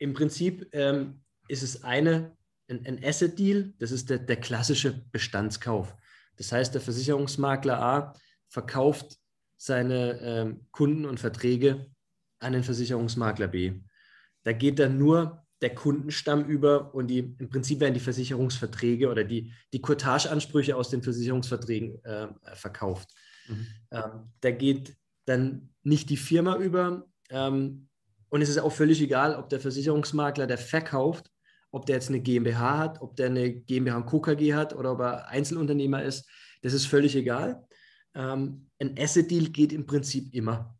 Speaker 2: im Prinzip ähm, ist es eine, ein, ein Asset Deal, das ist der, der klassische Bestandskauf. Das heißt, der Versicherungsmakler A verkauft seine ähm, Kunden und Verträge an den Versicherungsmakler B. Da geht dann nur der Kundenstamm über und die, im Prinzip werden die Versicherungsverträge oder die, die Courtageansprüche aus den Versicherungsverträgen äh, verkauft. Mhm. Ähm, da geht dann nicht die Firma über, ähm, und es ist auch völlig egal, ob der Versicherungsmakler, der verkauft, ob der jetzt eine GmbH hat, ob der eine GmbH und KKG hat oder ob er Einzelunternehmer ist. Das ist völlig egal. Ähm, ein Asset-Deal geht im Prinzip immer.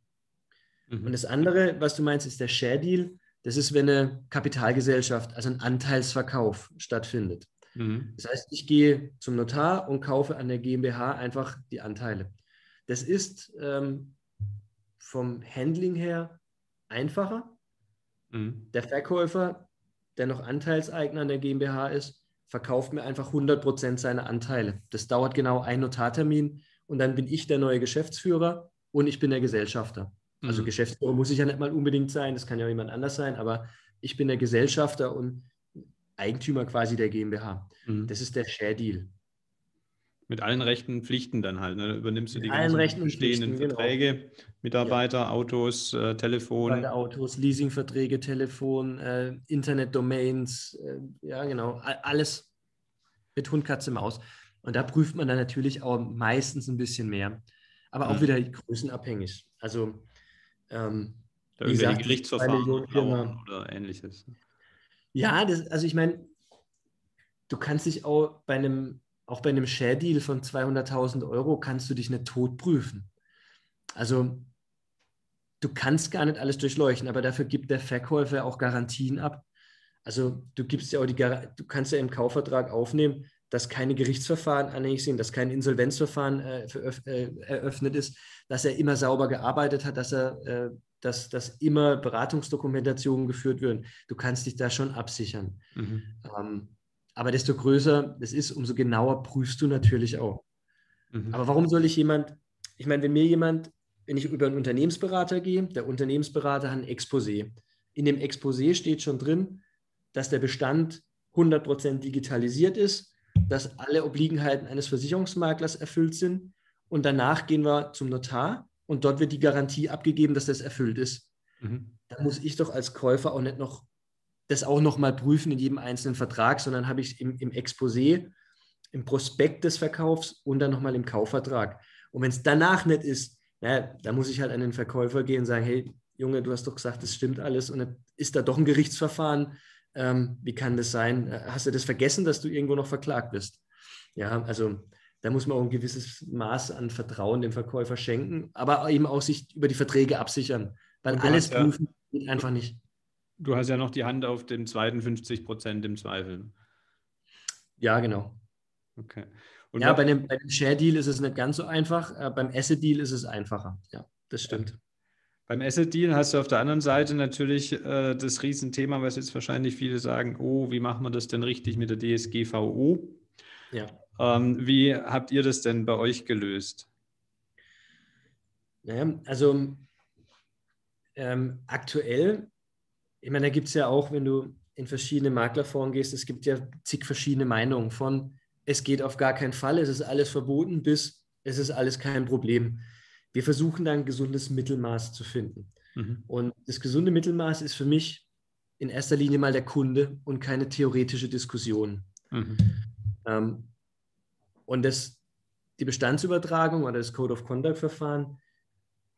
Speaker 2: Mhm. Und das andere, was du meinst, ist der Share-Deal. Das ist, wenn eine Kapitalgesellschaft, also ein Anteilsverkauf stattfindet. Mhm. Das heißt, ich gehe zum Notar und kaufe an der GmbH einfach die Anteile. Das ist ähm, vom Handling her einfacher. Mhm. Der Verkäufer, der noch Anteilseigner an der GmbH ist, verkauft mir einfach 100% seiner Anteile. Das dauert genau einen Notartermin und dann bin ich der neue Geschäftsführer und ich bin der Gesellschafter. Also mhm. Geschäftsführer muss ich ja nicht mal unbedingt sein, das kann ja jemand anders sein, aber ich bin der Gesellschafter und Eigentümer quasi der GmbH. Mhm. Das ist der Share Deal.
Speaker 1: Mit allen Rechten und Pflichten dann halt. Ne? Übernimmst du
Speaker 2: die ganzen Rechten
Speaker 1: bestehenden genau. Verträge, genau. Mitarbeiter, ja. Autos, äh, Telefon.
Speaker 2: Mitarbeiter, Autos, Leasingverträge, Telefon, äh, Internetdomains, äh, ja genau, alles mit Hund, Katze, Maus. Und da prüft man dann natürlich auch meistens ein bisschen mehr. Aber auch mhm. wieder größenabhängig. Also ähm,
Speaker 1: da wie gesagt, Gerichtsverfahren oder ähnliches.
Speaker 2: Ja, das, also ich meine, du kannst dich auch bei einem, auch bei einem Share-Deal von 200.000 Euro kannst du dich nicht tot prüfen. Also du kannst gar nicht alles durchleuchten, aber dafür gibt der Verkäufer auch Garantien ab. Also du gibst ja auch die, du kannst ja im Kaufvertrag aufnehmen, dass keine Gerichtsverfahren anhängig sind, dass kein Insolvenzverfahren äh, äh, eröffnet ist, dass er immer sauber gearbeitet hat, dass er äh, dass, dass immer Beratungsdokumentationen geführt werden. Du kannst dich da schon absichern. Mhm. Ähm, aber desto größer es ist, umso genauer prüfst du natürlich auch. Mhm. Aber warum soll ich jemand, ich meine, wenn mir jemand, wenn ich über einen Unternehmensberater gehe, der Unternehmensberater hat ein Exposé. In dem Exposé steht schon drin, dass der Bestand 100% digitalisiert ist, dass alle Obliegenheiten eines Versicherungsmaklers erfüllt sind. Und danach gehen wir zum Notar und dort wird die Garantie abgegeben, dass das erfüllt ist. Mhm. Da muss ich doch als Käufer auch nicht noch das auch noch mal prüfen in jedem einzelnen Vertrag, sondern habe ich im, im Exposé, im Prospekt des Verkaufs und dann nochmal im Kaufvertrag. Und wenn es danach nicht ist, na, da muss ich halt an den Verkäufer gehen und sagen, hey, Junge, du hast doch gesagt, das stimmt alles und dann ist da doch ein Gerichtsverfahren. Ähm, wie kann das sein? Hast du das vergessen, dass du irgendwo noch verklagt bist? Ja, also da muss man auch ein gewisses Maß an Vertrauen dem Verkäufer schenken, aber eben auch sich über die Verträge absichern, weil alles prüfen ja, geht einfach nicht.
Speaker 1: Du hast ja noch die Hand auf den zweiten 50 Prozent im Zweifel.
Speaker 2: Ja, genau.
Speaker 1: Okay.
Speaker 2: Und ja, bei dem, bei dem Share-Deal ist es nicht ganz so einfach, äh, beim Asset-Deal ist es einfacher. Ja, das stimmt. Ja.
Speaker 1: Beim Asset-Deal hast du auf der anderen Seite natürlich äh, das Riesenthema, was jetzt wahrscheinlich viele sagen, oh, wie machen wir das denn richtig mit der DSGVO? Ja. Ähm, wie habt ihr das denn bei euch gelöst?
Speaker 2: Naja, also ähm, aktuell, ich meine, da gibt es ja auch, wenn du in verschiedene Maklerforen gehst, es gibt ja zig verschiedene Meinungen von, es geht auf gar keinen Fall, es ist alles verboten, bis es ist alles kein Problem. Wir versuchen da ein gesundes Mittelmaß zu finden. Mhm. Und das gesunde Mittelmaß ist für mich in erster Linie mal der Kunde und keine theoretische Diskussion. Mhm. Ähm, und das, die Bestandsübertragung oder das Code of Conduct Verfahren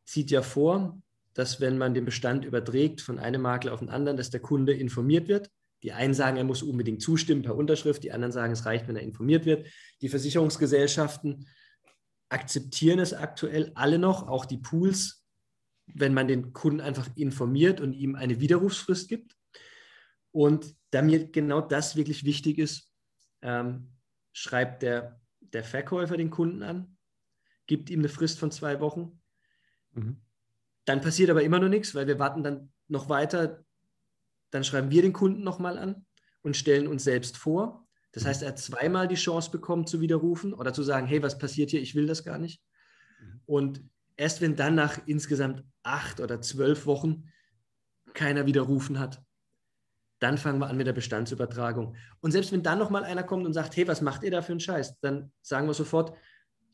Speaker 2: sieht ja vor, dass wenn man den Bestand überträgt von einem Makler auf den anderen, dass der Kunde informiert wird. Die einen sagen, er muss unbedingt zustimmen per Unterschrift, die anderen sagen, es reicht, wenn er informiert wird. Die Versicherungsgesellschaften akzeptieren es aktuell alle noch, auch die Pools, wenn man den Kunden einfach informiert und ihm eine Widerrufsfrist gibt. Und da mir genau das wirklich wichtig ist, ähm, schreibt der der Verkäufer den Kunden an, gibt ihm eine Frist von zwei Wochen. Mhm. Dann passiert aber immer noch nichts, weil wir warten dann noch weiter. Dann schreiben wir den Kunden nochmal an und stellen uns selbst vor. Das heißt, er hat zweimal die Chance bekommen zu widerrufen oder zu sagen, hey, was passiert hier? Ich will das gar nicht. Mhm. Und erst wenn dann nach insgesamt acht oder zwölf Wochen keiner widerrufen hat, dann fangen wir an mit der Bestandsübertragung. Und selbst wenn dann nochmal einer kommt und sagt, hey, was macht ihr da für einen Scheiß? Dann sagen wir sofort,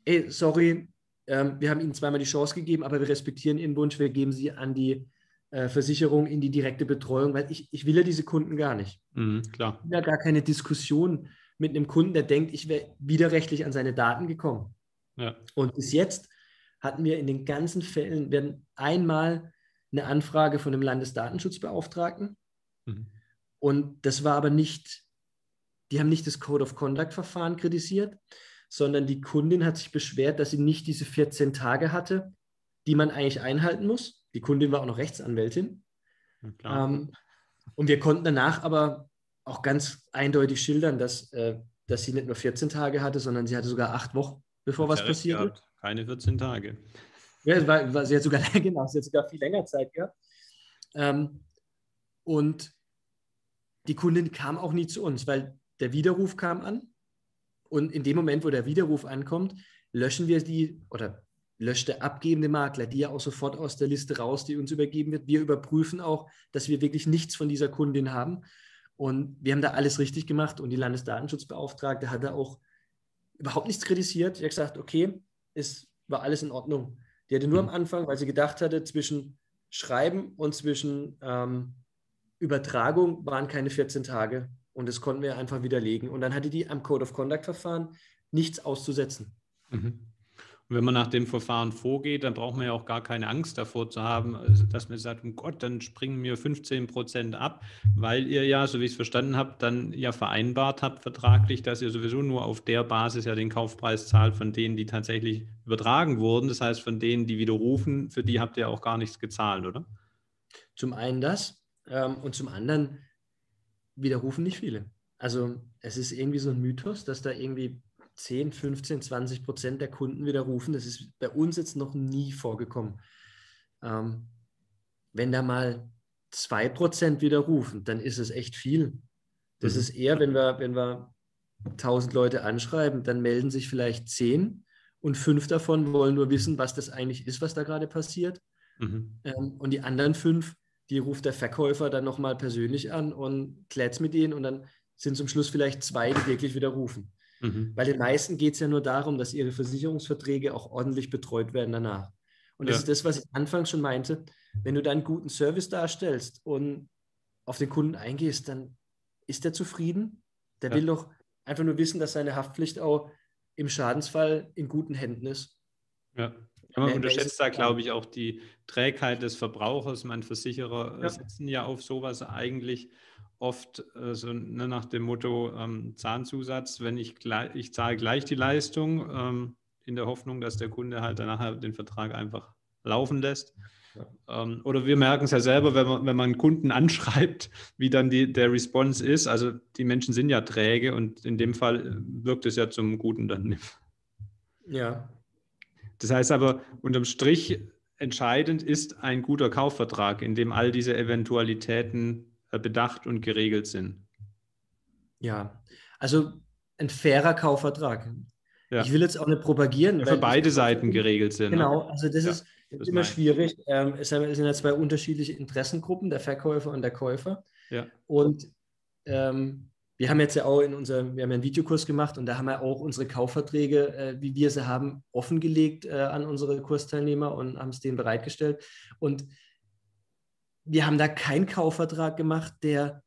Speaker 2: ey, sorry, ähm, wir haben Ihnen zweimal die Chance gegeben, aber wir respektieren Ihren Wunsch, wir geben Sie an die äh, Versicherung in die direkte Betreuung, weil ich, ich will ja diese Kunden gar nicht.
Speaker 1: Mhm, klar.
Speaker 2: Ich will ja gar keine Diskussion mit einem Kunden, der denkt, ich wäre widerrechtlich an seine Daten gekommen. Ja. Und bis jetzt hatten wir in den ganzen Fällen, werden einmal eine Anfrage von dem Landesdatenschutzbeauftragten. Mhm und das war aber nicht, die haben nicht das Code of Conduct Verfahren kritisiert, sondern die Kundin hat sich beschwert, dass sie nicht diese 14 Tage hatte, die man eigentlich einhalten muss. Die Kundin war auch noch Rechtsanwältin. Ähm, und wir konnten danach aber auch ganz eindeutig schildern, dass, äh, dass sie nicht nur 14 Tage hatte, sondern sie hatte sogar acht Wochen, bevor was passierte.
Speaker 1: Keine 14 Tage.
Speaker 2: Ja, war, war, sie, hat sogar, genau, sie hat sogar viel länger Zeit gehabt. Ähm, und die Kundin kam auch nie zu uns, weil der Widerruf kam an. Und in dem Moment, wo der Widerruf ankommt, löschen wir die oder löscht der abgebende Makler die ja auch sofort aus der Liste raus, die uns übergeben wird. Wir überprüfen auch, dass wir wirklich nichts von dieser Kundin haben. Und wir haben da alles richtig gemacht und die Landesdatenschutzbeauftragte hat da auch überhaupt nichts kritisiert. Die hat gesagt, okay, es war alles in Ordnung. Die hatte nur am mhm. Anfang, weil sie gedacht hatte, zwischen Schreiben und zwischen ähm, Übertragung waren keine 14 Tage. Und das konnten wir einfach widerlegen. Und dann hatte die am Code of Conduct Verfahren nichts auszusetzen.
Speaker 1: Mhm. Und wenn man nach dem Verfahren vorgeht, dann braucht man ja auch gar keine Angst davor zu haben, also dass man sagt, um Gott, dann springen mir 15 Prozent ab, weil ihr ja, so wie ich es verstanden habe, dann ja vereinbart habt vertraglich, dass ihr sowieso nur auf der Basis ja den Kaufpreis zahlt von denen, die tatsächlich übertragen wurden. Das heißt, von denen, die widerrufen, für die habt ihr auch gar nichts gezahlt, oder?
Speaker 2: Zum einen das ähm, und zum anderen widerrufen nicht viele. Also es ist irgendwie so ein Mythos, dass da irgendwie 10, 15, 20 Prozent der Kunden widerrufen. Das ist bei uns jetzt noch nie vorgekommen. Ähm, wenn da mal 2 Prozent widerrufen, dann ist es echt viel. Das mhm. ist eher, wenn wir, wenn wir 1000 Leute anschreiben, dann melden sich vielleicht 10 und fünf davon wollen nur wissen, was das eigentlich ist, was da gerade passiert. Mhm. Ähm, und die anderen fünf, die ruft der Verkäufer dann nochmal persönlich an und klärt es mit ihnen und dann sind zum Schluss vielleicht zwei, die wirklich widerrufen. Mhm. Weil den meisten geht es ja nur darum, dass ihre Versicherungsverträge auch ordentlich betreut werden danach. Und das ja. ist das, was ich anfangs schon meinte. Wenn du da einen guten Service darstellst und auf den Kunden eingehst, dann ist er zufrieden. Der ja. will doch einfach nur wissen, dass seine Haftpflicht auch im Schadensfall in guten Händen ist.
Speaker 1: Ja. Man unterschätzt da, glaube ich, auch die Trägheit des Verbrauchers. Mein Versicherer ja. setzen ja auf sowas eigentlich oft äh, so ne, nach dem Motto ähm, Zahnzusatz, wenn ich gleich, ich zahle gleich die Leistung, ähm, in der Hoffnung, dass der Kunde halt danach den Vertrag einfach laufen lässt. Ja. Ähm, oder wir merken es ja selber, wenn man, wenn man einen Kunden anschreibt, wie dann die, der Response ist. Also die Menschen sind ja träge und in dem Fall äh, wirkt es ja zum Guten dann.
Speaker 2: Ja.
Speaker 1: Das heißt aber, unterm Strich entscheidend ist ein guter Kaufvertrag, in dem all diese Eventualitäten äh, bedacht und geregelt sind.
Speaker 2: Ja, also ein fairer Kaufvertrag. Ja. Ich will jetzt auch nicht propagieren.
Speaker 1: Ja, für beide Seiten geregelt sind.
Speaker 2: Ne? Genau, also das ja, ist das immer schwierig. Ähm, es sind ja zwei unterschiedliche Interessengruppen, der Verkäufer und der Käufer.
Speaker 1: Ja.
Speaker 2: Und ähm, wir haben jetzt ja auch in unserem, wir haben einen Videokurs gemacht und da haben wir auch unsere Kaufverträge, äh, wie wir sie haben, offengelegt äh, an unsere Kursteilnehmer und haben es denen bereitgestellt. Und wir haben da keinen Kaufvertrag gemacht, der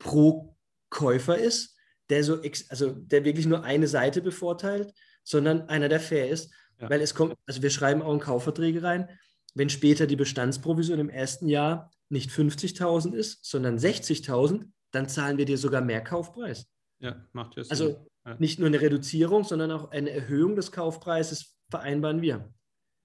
Speaker 2: pro Käufer ist, der so, also der wirklich nur eine Seite bevorteilt, sondern einer, der fair ist. Ja. Weil es kommt, also wir schreiben auch in Kaufverträge rein, wenn später die Bestandsprovision im ersten Jahr nicht 50.000 ist, sondern 60.000, dann zahlen wir dir sogar mehr Kaufpreis.
Speaker 1: Ja, macht ja
Speaker 2: Sinn. Also ja. nicht nur eine Reduzierung, sondern auch eine Erhöhung des Kaufpreises vereinbaren wir.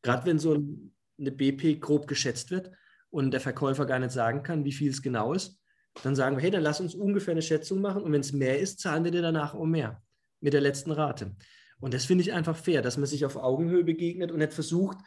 Speaker 2: Gerade wenn so eine BP grob geschätzt wird, und der Verkäufer gar nicht sagen kann, wie viel es genau ist, dann sagen wir, hey, dann lass uns ungefähr eine Schätzung machen und wenn es mehr ist, zahlen wir dir danach um mehr mit der letzten Rate. Und das finde ich einfach fair, dass man sich auf Augenhöhe begegnet und nicht versucht,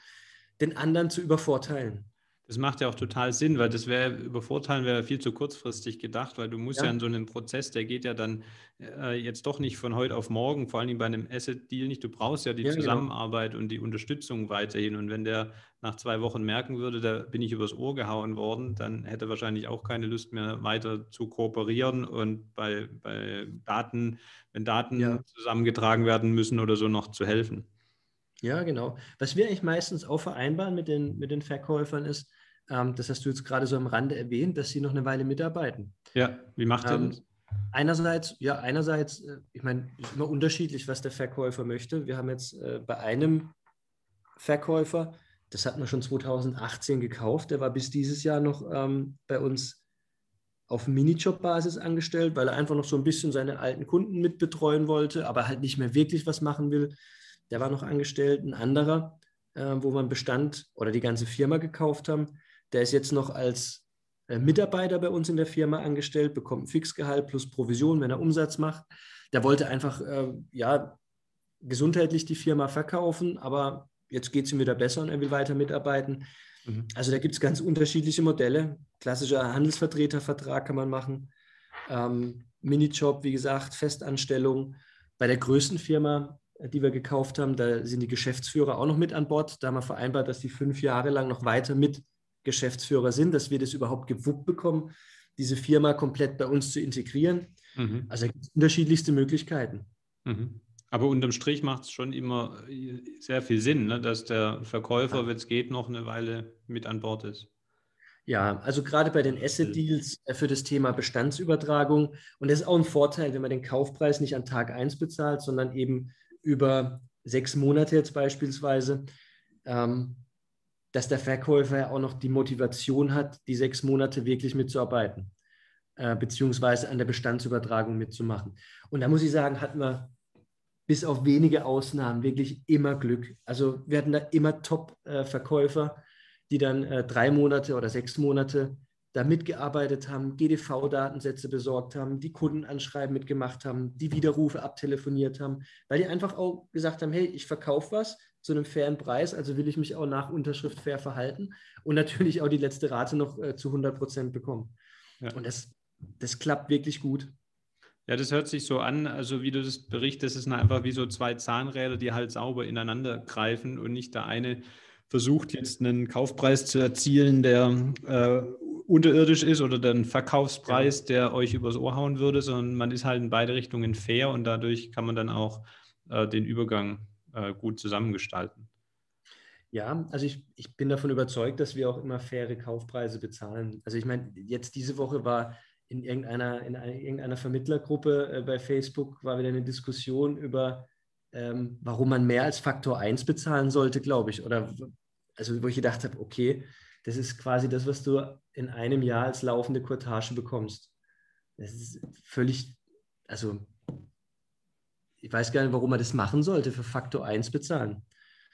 Speaker 2: den anderen zu übervorteilen.
Speaker 1: Das macht ja auch total Sinn, weil das wäre, übervorteilen wäre viel zu kurzfristig gedacht, weil du musst ja, ja in so einem Prozess, der geht ja dann äh, jetzt doch nicht von heute auf morgen, vor allem bei einem Asset-Deal nicht. Du brauchst ja die ja, genau. Zusammenarbeit genau. und die Unterstützung weiterhin. Und wenn der nach zwei Wochen merken würde, da bin ich übers Ohr gehauen worden, dann hätte er wahrscheinlich auch keine Lust mehr weiter zu kooperieren und bei, bei Daten, wenn Daten ja. zusammengetragen werden müssen oder so, noch zu helfen.
Speaker 2: Ja, genau. Was wir eigentlich meistens auch vereinbaren mit den, mit den Verkäufern ist, ähm, das hast du jetzt gerade so am Rande erwähnt, dass sie noch eine Weile mitarbeiten.
Speaker 1: Ja, wie macht ihr ähm, das?
Speaker 2: Einerseits, ja, einerseits, äh, ich meine, ist immer unterschiedlich, was der Verkäufer möchte. Wir haben jetzt äh, bei einem Verkäufer, das hat man schon 2018 gekauft, der war bis dieses Jahr noch ähm, bei uns auf Minijob-Basis angestellt, weil er einfach noch so ein bisschen seine alten Kunden mitbetreuen wollte, aber halt nicht mehr wirklich was machen will der war noch angestellt. Ein anderer, äh, wo man Bestand oder die ganze Firma gekauft haben, der ist jetzt noch als äh, Mitarbeiter bei uns in der Firma angestellt, bekommt ein Fixgehalt plus Provision, wenn er Umsatz macht. Der wollte einfach, äh, ja, gesundheitlich die Firma verkaufen, aber jetzt geht es ihm wieder besser und er will weiter mitarbeiten. Mhm. Also da gibt es ganz unterschiedliche Modelle. Klassischer Handelsvertretervertrag kann man machen. Ähm, Minijob, wie gesagt, Festanstellung. Bei der größten Firma die wir gekauft haben. Da sind die Geschäftsführer auch noch mit an Bord. Da haben wir vereinbart, dass die fünf Jahre lang noch weiter mit Geschäftsführer sind, dass wir das überhaupt gewuppt bekommen, diese Firma komplett bei uns zu integrieren. Mhm. Also gibt es unterschiedlichste Möglichkeiten.
Speaker 1: Mhm. Aber unterm Strich macht es schon immer sehr viel Sinn, ne, dass der Verkäufer, ja. wenn es geht, noch eine Weile mit an Bord ist.
Speaker 2: Ja, also gerade bei den Asset Deals äh, für das Thema Bestandsübertragung. Und das ist auch ein Vorteil, wenn man den Kaufpreis nicht an Tag 1 bezahlt, sondern eben über sechs Monate jetzt beispielsweise, ähm, dass der Verkäufer ja auch noch die Motivation hat, die sechs Monate wirklich mitzuarbeiten, äh, beziehungsweise an der Bestandsübertragung mitzumachen. Und da muss ich sagen, hatten wir bis auf wenige Ausnahmen wirklich immer Glück. Also wir hatten da immer Top-Verkäufer, äh, die dann äh, drei Monate oder sechs Monate da mitgearbeitet haben, GDV-Datensätze besorgt haben, die Kundenanschreiben mitgemacht haben, die Widerrufe abtelefoniert haben, weil die einfach auch gesagt haben, hey, ich verkaufe was zu einem fairen Preis, also will ich mich auch nach Unterschrift fair verhalten und natürlich auch die letzte Rate noch äh, zu 100 Prozent bekommen. Ja. Und das, das klappt wirklich gut.
Speaker 1: Ja, das hört sich so an, also wie du das berichtest, es sind einfach wie so zwei Zahnräder, die halt sauber ineinander greifen und nicht der eine versucht jetzt einen Kaufpreis zu erzielen, der äh, unterirdisch ist oder den Verkaufspreis, der euch übers Ohr hauen würde, sondern man ist halt in beide Richtungen fair und dadurch kann man dann auch äh, den Übergang äh, gut zusammengestalten.
Speaker 2: Ja, also ich, ich bin davon überzeugt, dass wir auch immer faire Kaufpreise bezahlen. Also ich meine, jetzt diese Woche war in irgendeiner, in einer, irgendeiner Vermittlergruppe äh, bei Facebook war wieder eine Diskussion über, ähm, warum man mehr als Faktor 1 bezahlen sollte, glaube ich. Oder also wo ich gedacht habe, okay, das ist quasi das, was du in einem Jahr als laufende Courtage bekommst. Das ist völlig, also ich weiß gar nicht, warum man das machen sollte, für Faktor 1 bezahlen.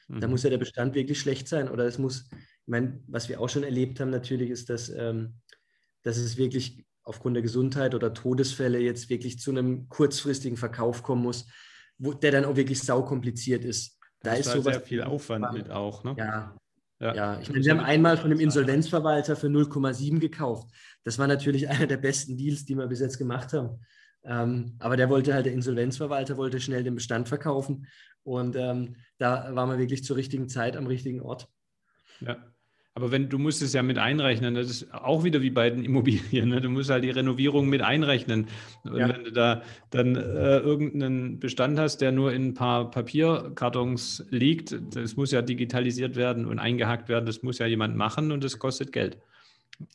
Speaker 2: Mhm. Da muss ja der Bestand wirklich schlecht sein. Oder es muss, ich meine, was wir auch schon erlebt haben natürlich, ist, dass, ähm, dass es wirklich aufgrund der Gesundheit oder Todesfälle jetzt wirklich zu einem kurzfristigen Verkauf kommen muss, wo, der dann auch wirklich saukompliziert ist.
Speaker 1: Da das ist sowas sehr viel Aufwand mit auch. Ne?
Speaker 2: Ja, ja, ja. ich meine, wir haben einmal von einem Insolvenzverwalter für 0,7 gekauft. Das war natürlich einer der besten Deals, die wir bis jetzt gemacht haben. Ähm, aber der wollte halt, der Insolvenzverwalter wollte schnell den Bestand verkaufen. Und ähm, da waren wir wirklich zur richtigen Zeit am richtigen Ort.
Speaker 1: Ja. Aber wenn du musst es ja mit einrechnen, das ist auch wieder wie bei den Immobilien. Ne? Du musst halt die Renovierung mit einrechnen. Und ja. wenn du da dann äh, irgendeinen Bestand hast, der nur in ein paar Papierkartons liegt, das muss ja digitalisiert werden und eingehackt werden. Das muss ja jemand machen und das kostet Geld.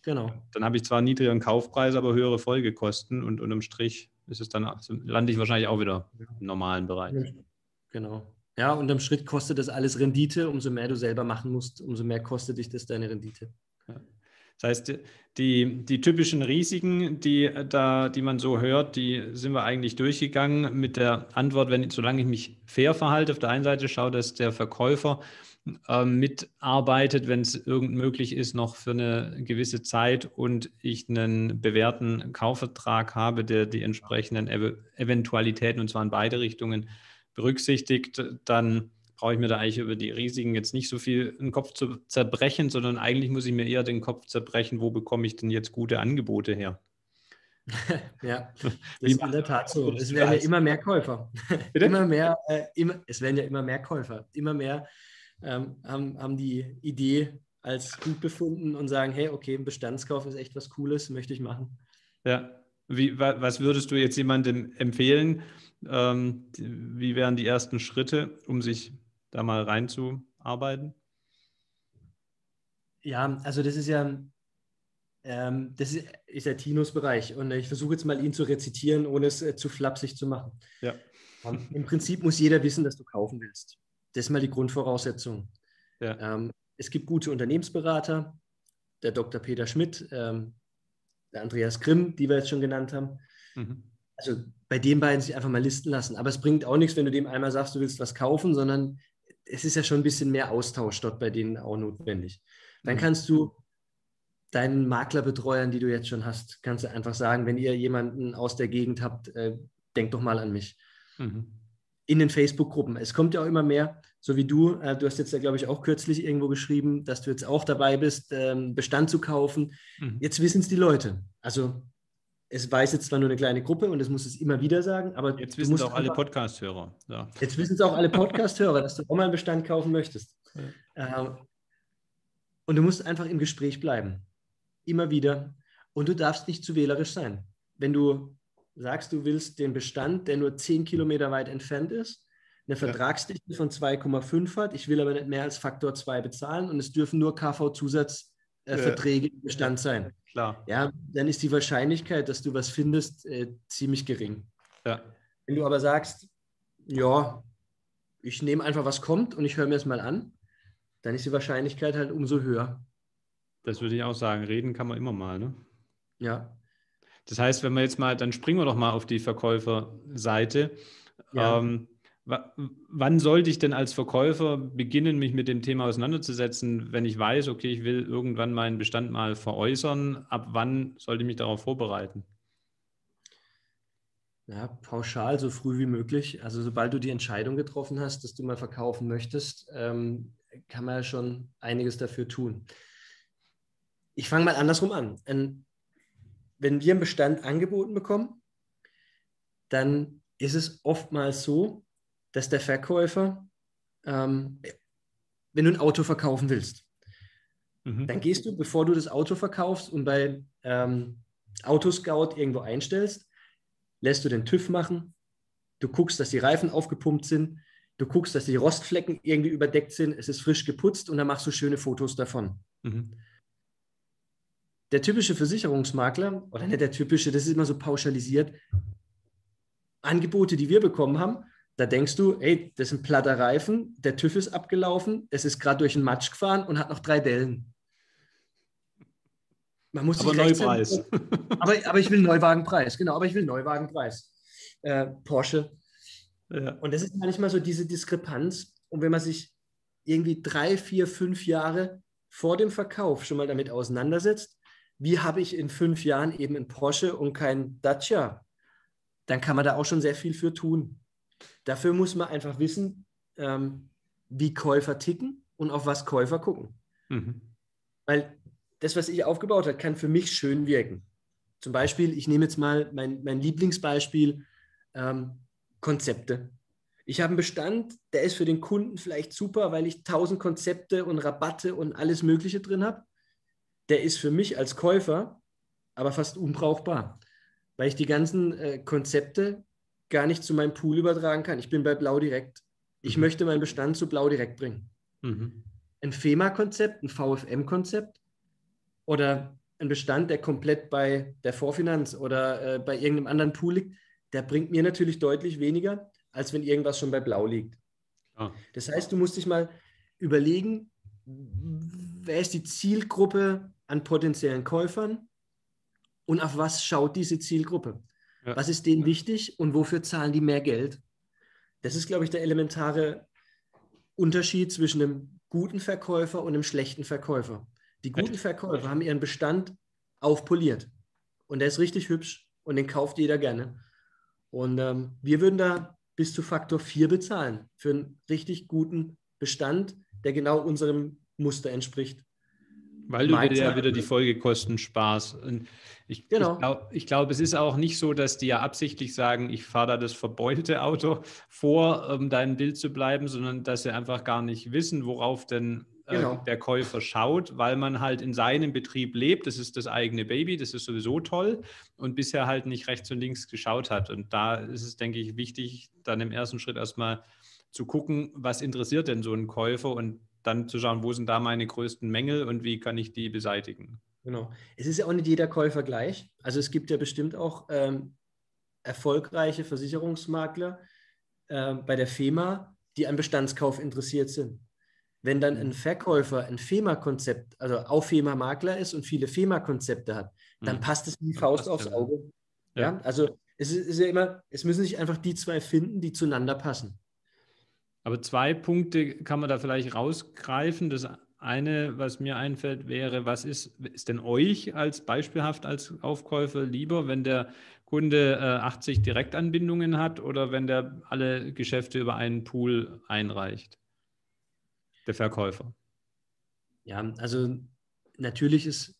Speaker 1: Genau. Dann habe ich zwar einen niedrigeren Kaufpreis, aber höhere Folgekosten und unterm Strich ist es dann, lande ich wahrscheinlich auch wieder im normalen Bereich.
Speaker 2: Genau. Ja, unterm Schritt kostet das alles Rendite. Umso mehr du selber machen musst, umso mehr kostet dich das deine Rendite. Ja.
Speaker 1: Das heißt, die, die typischen Risiken, die, da, die man so hört, die sind wir eigentlich durchgegangen mit der Antwort, wenn, solange ich mich fair verhalte, auf der einen Seite schaue, dass der Verkäufer äh, mitarbeitet, wenn es irgend möglich ist, noch für eine gewisse Zeit und ich einen bewährten Kaufvertrag habe, der die entsprechenden Ev Eventualitäten, und zwar in beide Richtungen, berücksichtigt, dann brauche ich mir da eigentlich über die Risiken jetzt nicht so viel den Kopf zu zerbrechen, sondern eigentlich muss ich mir eher den Kopf zerbrechen, wo bekomme ich denn jetzt gute Angebote her?
Speaker 2: ja, das ist in der Tat so. Es werden ja immer mehr Käufer. immer mehr, äh, immer, es werden ja immer mehr Käufer. Immer mehr ähm, haben, haben die Idee als gut befunden und sagen, hey, okay, ein Bestandskauf ist echt was Cooles, möchte ich machen.
Speaker 1: Ja, wie, was würdest du jetzt jemandem empfehlen, ähm, wie wären die ersten Schritte, um sich da mal reinzuarbeiten?
Speaker 2: Ja, also das ist ja, ähm, das ist, ist ja Tinos Bereich und ich versuche jetzt mal ihn zu rezitieren, ohne es äh, zu flapsig zu machen. Ja. Ähm, Im Prinzip muss jeder wissen, dass du kaufen willst. Das ist mal die Grundvoraussetzung. Ja. Ähm, es gibt gute Unternehmensberater, der Dr. Peter Schmidt, ähm, der Andreas Grimm, die wir jetzt schon genannt haben. Mhm also bei den beiden sich einfach mal listen lassen. Aber es bringt auch nichts, wenn du dem einmal sagst, du willst was kaufen, sondern es ist ja schon ein bisschen mehr Austausch dort bei denen auch notwendig. Dann mhm. kannst du deinen Maklerbetreuern, die du jetzt schon hast, kannst du einfach sagen, wenn ihr jemanden aus der Gegend habt, äh, denkt doch mal an mich. Mhm. In den Facebook-Gruppen. Es kommt ja auch immer mehr, so wie du. Äh, du hast jetzt ja, glaube ich, auch kürzlich irgendwo geschrieben, dass du jetzt auch dabei bist, ähm, Bestand zu kaufen. Mhm. Jetzt wissen es die Leute. Also es weiß jetzt zwar nur eine kleine Gruppe und es muss es immer wieder sagen, aber
Speaker 1: jetzt wissen es auch alle Podcast-Hörer.
Speaker 2: Ja. Jetzt wissen es auch alle Podcast-Hörer, dass du auch mal einen Bestand kaufen möchtest. Ja. Ähm, und du musst einfach im Gespräch bleiben. Immer wieder. und du darfst nicht zu wählerisch sein. Wenn du sagst, du willst den Bestand, der nur 10 Kilometer weit entfernt ist, eine Vertragsdichte von 2,5 hat, ich will aber nicht mehr als Faktor 2 bezahlen und es dürfen nur KV-Zusatzverträge äh, im Bestand sein.
Speaker 1: Klar.
Speaker 2: Ja, dann ist die Wahrscheinlichkeit, dass du was findest, äh, ziemlich gering.
Speaker 1: Ja.
Speaker 2: Wenn du aber sagst, ja, ich nehme einfach, was kommt und ich höre mir es mal an, dann ist die Wahrscheinlichkeit halt umso höher.
Speaker 1: Das würde ich auch sagen. Reden kann man immer mal, ne?
Speaker 2: Ja.
Speaker 1: Das heißt, wenn wir jetzt mal, dann springen wir doch mal auf die Verkäuferseite. Ja. Ähm, wann sollte ich denn als Verkäufer beginnen, mich mit dem Thema auseinanderzusetzen, wenn ich weiß, okay, ich will irgendwann meinen Bestand mal veräußern? Ab wann sollte ich mich darauf vorbereiten?
Speaker 2: Ja, pauschal so früh wie möglich. Also sobald du die Entscheidung getroffen hast, dass du mal verkaufen möchtest, ähm, kann man ja schon einiges dafür tun. Ich fange mal andersrum an. Wenn wir einen Bestand angeboten bekommen, dann ist es oftmals so, dass der Verkäufer, ähm, wenn du ein Auto verkaufen willst, mhm. dann gehst du, bevor du das Auto verkaufst und bei ähm, Autoscout irgendwo einstellst, lässt du den TÜV machen, du guckst, dass die Reifen aufgepumpt sind, du guckst, dass die Rostflecken irgendwie überdeckt sind, es ist frisch geputzt und dann machst du schöne Fotos davon. Mhm. Der typische Versicherungsmakler, oder nicht der typische, das ist immer so pauschalisiert, Angebote, die wir bekommen haben, da denkst du, ey, das sind platter Reifen, der TÜV ist abgelaufen, es ist gerade durch den Matsch gefahren und hat noch drei Dellen. Man muss
Speaker 1: aber Neupreis.
Speaker 2: aber, aber ich will Neuwagenpreis, genau, aber ich will Neuwagenpreis. Äh, Porsche. Ja. Und das ist manchmal so diese Diskrepanz. Und wenn man sich irgendwie drei, vier, fünf Jahre vor dem Verkauf schon mal damit auseinandersetzt, wie habe ich in fünf Jahren eben ein Porsche und kein Dacia, dann kann man da auch schon sehr viel für tun. Dafür muss man einfach wissen, ähm, wie Käufer ticken und auf was Käufer gucken. Mhm. Weil das, was ich aufgebaut habe, kann für mich schön wirken. Zum Beispiel, ich nehme jetzt mal mein, mein Lieblingsbeispiel, ähm, Konzepte. Ich habe einen Bestand, der ist für den Kunden vielleicht super, weil ich tausend Konzepte und Rabatte und alles Mögliche drin habe. Der ist für mich als Käufer aber fast unbrauchbar, weil ich die ganzen äh, Konzepte gar nicht zu meinem Pool übertragen kann. Ich bin bei Blau direkt. Ich mhm. möchte meinen Bestand zu Blau direkt bringen. Mhm. Ein FEMA-Konzept, ein VFM-Konzept, oder ein Bestand, der komplett bei der Vorfinanz oder äh, bei irgendeinem anderen Pool liegt, der bringt mir natürlich deutlich weniger, als wenn irgendwas schon bei Blau liegt. Ah. Das heißt, du musst dich mal überlegen, wer ist die Zielgruppe an potenziellen Käufern und auf was schaut diese Zielgruppe? Ja. Was ist denen wichtig und wofür zahlen die mehr Geld? Das ist, glaube ich, der elementare Unterschied zwischen einem guten Verkäufer und einem schlechten Verkäufer. Die guten Verkäufer haben ihren Bestand aufpoliert. Und der ist richtig hübsch und den kauft jeder gerne. Und ähm, wir würden da bis zu Faktor 4 bezahlen für einen richtig guten Bestand, der genau unserem Muster entspricht.
Speaker 1: Weil du wieder, ja wieder die Folgekosten sparst. Und ich, genau. ich glaube, glaub, es ist auch nicht so, dass die ja absichtlich sagen, ich fahre da das verbeulte Auto vor, um dein Bild zu bleiben, sondern dass sie einfach gar nicht wissen, worauf denn äh, genau. der Käufer schaut, weil man halt in seinem Betrieb lebt. Das ist das eigene Baby, das ist sowieso toll und bisher halt nicht rechts und links geschaut hat. Und da ist es, denke ich, wichtig, dann im ersten Schritt erstmal zu gucken, was interessiert denn so ein Käufer und dann zu schauen, wo sind da meine größten Mängel und wie kann ich die beseitigen.
Speaker 2: Genau. Es ist ja auch nicht jeder Käufer gleich. Also es gibt ja bestimmt auch ähm, erfolgreiche Versicherungsmakler äh, bei der FEMA, die an Bestandskauf interessiert sind. Wenn dann ein mhm. Verkäufer ein FEMA-Konzept, also auch FEMA-Makler ist und viele FEMA-Konzepte hat, dann mhm. passt es wie Faust aufs Auge. Ja. ja. Also es ist, ist, ja immer, es müssen sich einfach die zwei finden, die zueinander passen.
Speaker 1: Aber zwei Punkte kann man da vielleicht rausgreifen. Das eine, was mir einfällt, wäre, was ist, ist denn euch als beispielhaft als Aufkäufer lieber, wenn der Kunde äh, 80 Direktanbindungen hat oder wenn der alle Geschäfte über einen Pool einreicht? der Verkäufer.
Speaker 2: Ja, also natürlich ist,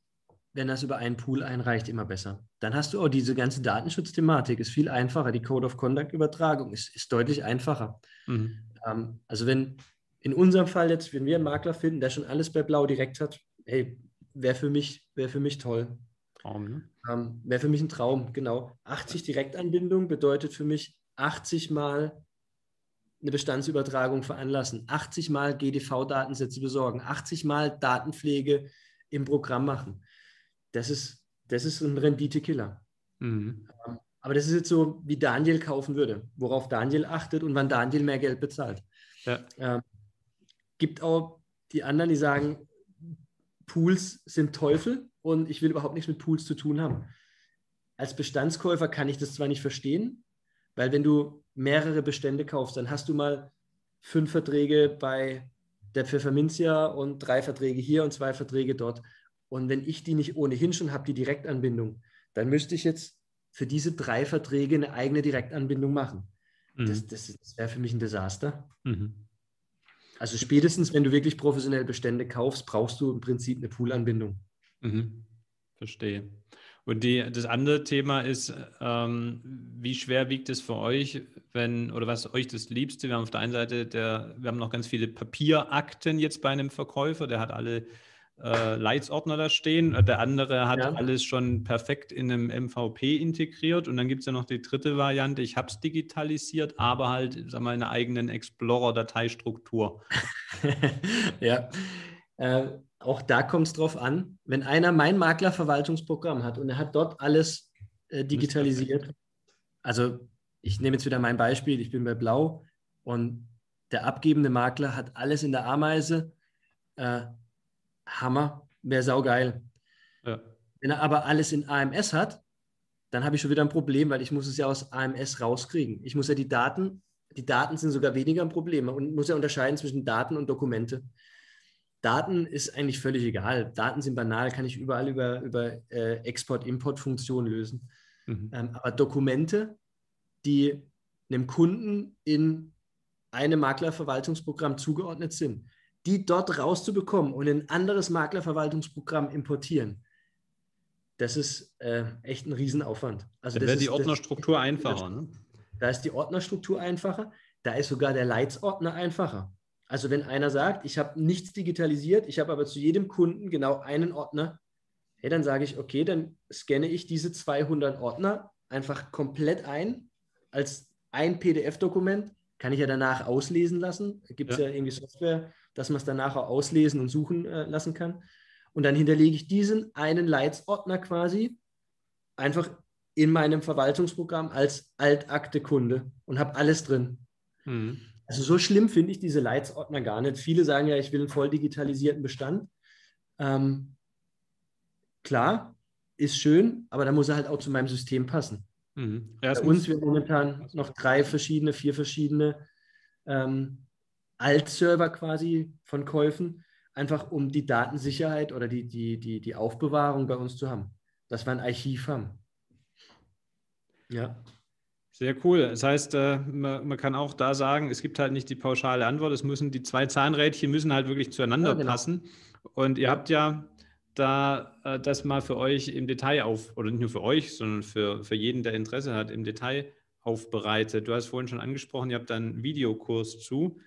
Speaker 2: wenn das über einen Pool einreicht, immer besser. Dann hast du auch diese ganze Datenschutzthematik, ist viel einfacher. Die Code of Conduct Übertragung ist, ist deutlich einfacher. Mhm. Ähm, also wenn in unserem Fall jetzt, wenn wir einen Makler finden, der schon alles bei Blau direkt hat, hey, wäre für mich, wäre für mich toll. Traum, ne? Ähm, Wäre für mich ein Traum, genau. 80 Direktanbindung bedeutet für mich 80 Mal eine Bestandsübertragung veranlassen, 80 Mal GDV-Datensätze besorgen, 80 Mal Datenpflege im Programm machen. Das ist, das ist ein Renditekiller. Mhm. Ähm, aber das ist jetzt so, wie Daniel kaufen würde, worauf Daniel achtet und wann Daniel mehr Geld bezahlt. Ja. Ähm, gibt auch die anderen, die sagen, Pools sind Teufel und ich will überhaupt nichts mit Pools zu tun haben. Als Bestandskäufer kann ich das zwar nicht verstehen, weil wenn du mehrere Bestände kaufst, dann hast du mal fünf Verträge bei der Pfefferminzia und drei Verträge hier und zwei Verträge dort. Und wenn ich die nicht ohnehin schon habe, die Direktanbindung, dann müsste ich jetzt für diese drei Verträge eine eigene Direktanbindung machen. Mhm. Das, das, das wäre für mich ein Desaster. Mhm. Also spätestens, wenn du wirklich professionell Bestände kaufst, brauchst du im Prinzip eine Poolanbindung.
Speaker 1: Mhm. Verstehe. Und die, das andere Thema ist, ähm, wie schwer wiegt es für euch, wenn, oder was euch das Liebste? Wir haben auf der einen Seite, der, wir haben noch ganz viele Papierakten jetzt bei einem Verkäufer, der hat alle äh, Leitsordner da stehen. Der andere hat ja. alles schon perfekt in einem MVP integriert. Und dann gibt es ja noch die dritte Variante, ich habe es digitalisiert, aber halt, sag mal, in einer eigenen Explorer-Dateistruktur.
Speaker 2: ja. Äh, auch da kommt es drauf an, wenn einer mein Maklerverwaltungsprogramm hat und er hat dort alles äh, digitalisiert. Also ich nehme jetzt wieder mein Beispiel, ich bin bei Blau und der abgebende Makler hat alles in der Ameise. Äh, Hammer, wäre saugeil. Ja. Wenn er aber alles in AMS hat, dann habe ich schon wieder ein Problem, weil ich muss es ja aus AMS rauskriegen. Ich muss ja die Daten, die Daten sind sogar weniger ein Problem und muss ja unterscheiden zwischen Daten und Dokumente. Daten ist eigentlich völlig egal. Daten sind banal, kann ich überall über, über äh, Export-Import-Funktionen lösen. Mhm. Ähm, aber Dokumente, die einem Kunden in einem Maklerverwaltungsprogramm zugeordnet sind, die dort rauszubekommen und in ein anderes Maklerverwaltungsprogramm importieren, das ist äh, echt ein Riesenaufwand.
Speaker 1: Also Dann wäre die Ordnerstruktur das, einfacher. Ne?
Speaker 2: Da ist die Ordnerstruktur einfacher, da ist sogar der Leitsordner einfacher. Also wenn einer sagt, ich habe nichts digitalisiert, ich habe aber zu jedem Kunden genau einen Ordner, hey, dann sage ich, okay, dann scanne ich diese 200 Ordner einfach komplett ein als ein PDF-Dokument, kann ich ja danach auslesen lassen. Da gibt es ja. ja irgendwie Software, dass man es dann nachher auslesen und suchen äh, lassen kann. Und dann hinterlege ich diesen einen Leitsordner quasi einfach in meinem Verwaltungsprogramm als Altakte-Kunde und habe alles drin. Mhm. Also so schlimm finde ich diese Leitsordner gar nicht. Viele sagen ja, ich will einen voll digitalisierten Bestand. Ähm, klar, ist schön, aber da muss er halt auch zu meinem System passen. Mhm. Bei uns wird momentan noch drei verschiedene, vier verschiedene ähm, Alt-Server quasi von Käufen, einfach um die Datensicherheit oder die, die, die, die Aufbewahrung bei uns zu haben, dass wir ein Archiv haben.
Speaker 1: Ja. Sehr cool. Das heißt, äh, man, kann auch da sagen, es gibt halt nicht die pauschale Antwort. Es müssen die zwei Zahnrädchen müssen halt wirklich zueinander ja, genau. passen. Und ihr habt ja da äh, das mal für euch im Detail auf, oder nicht nur für euch, sondern für, für jeden, der Interesse hat, im Detail aufbereitet. Du hast vorhin schon angesprochen, ihr habt da einen Videokurs zu.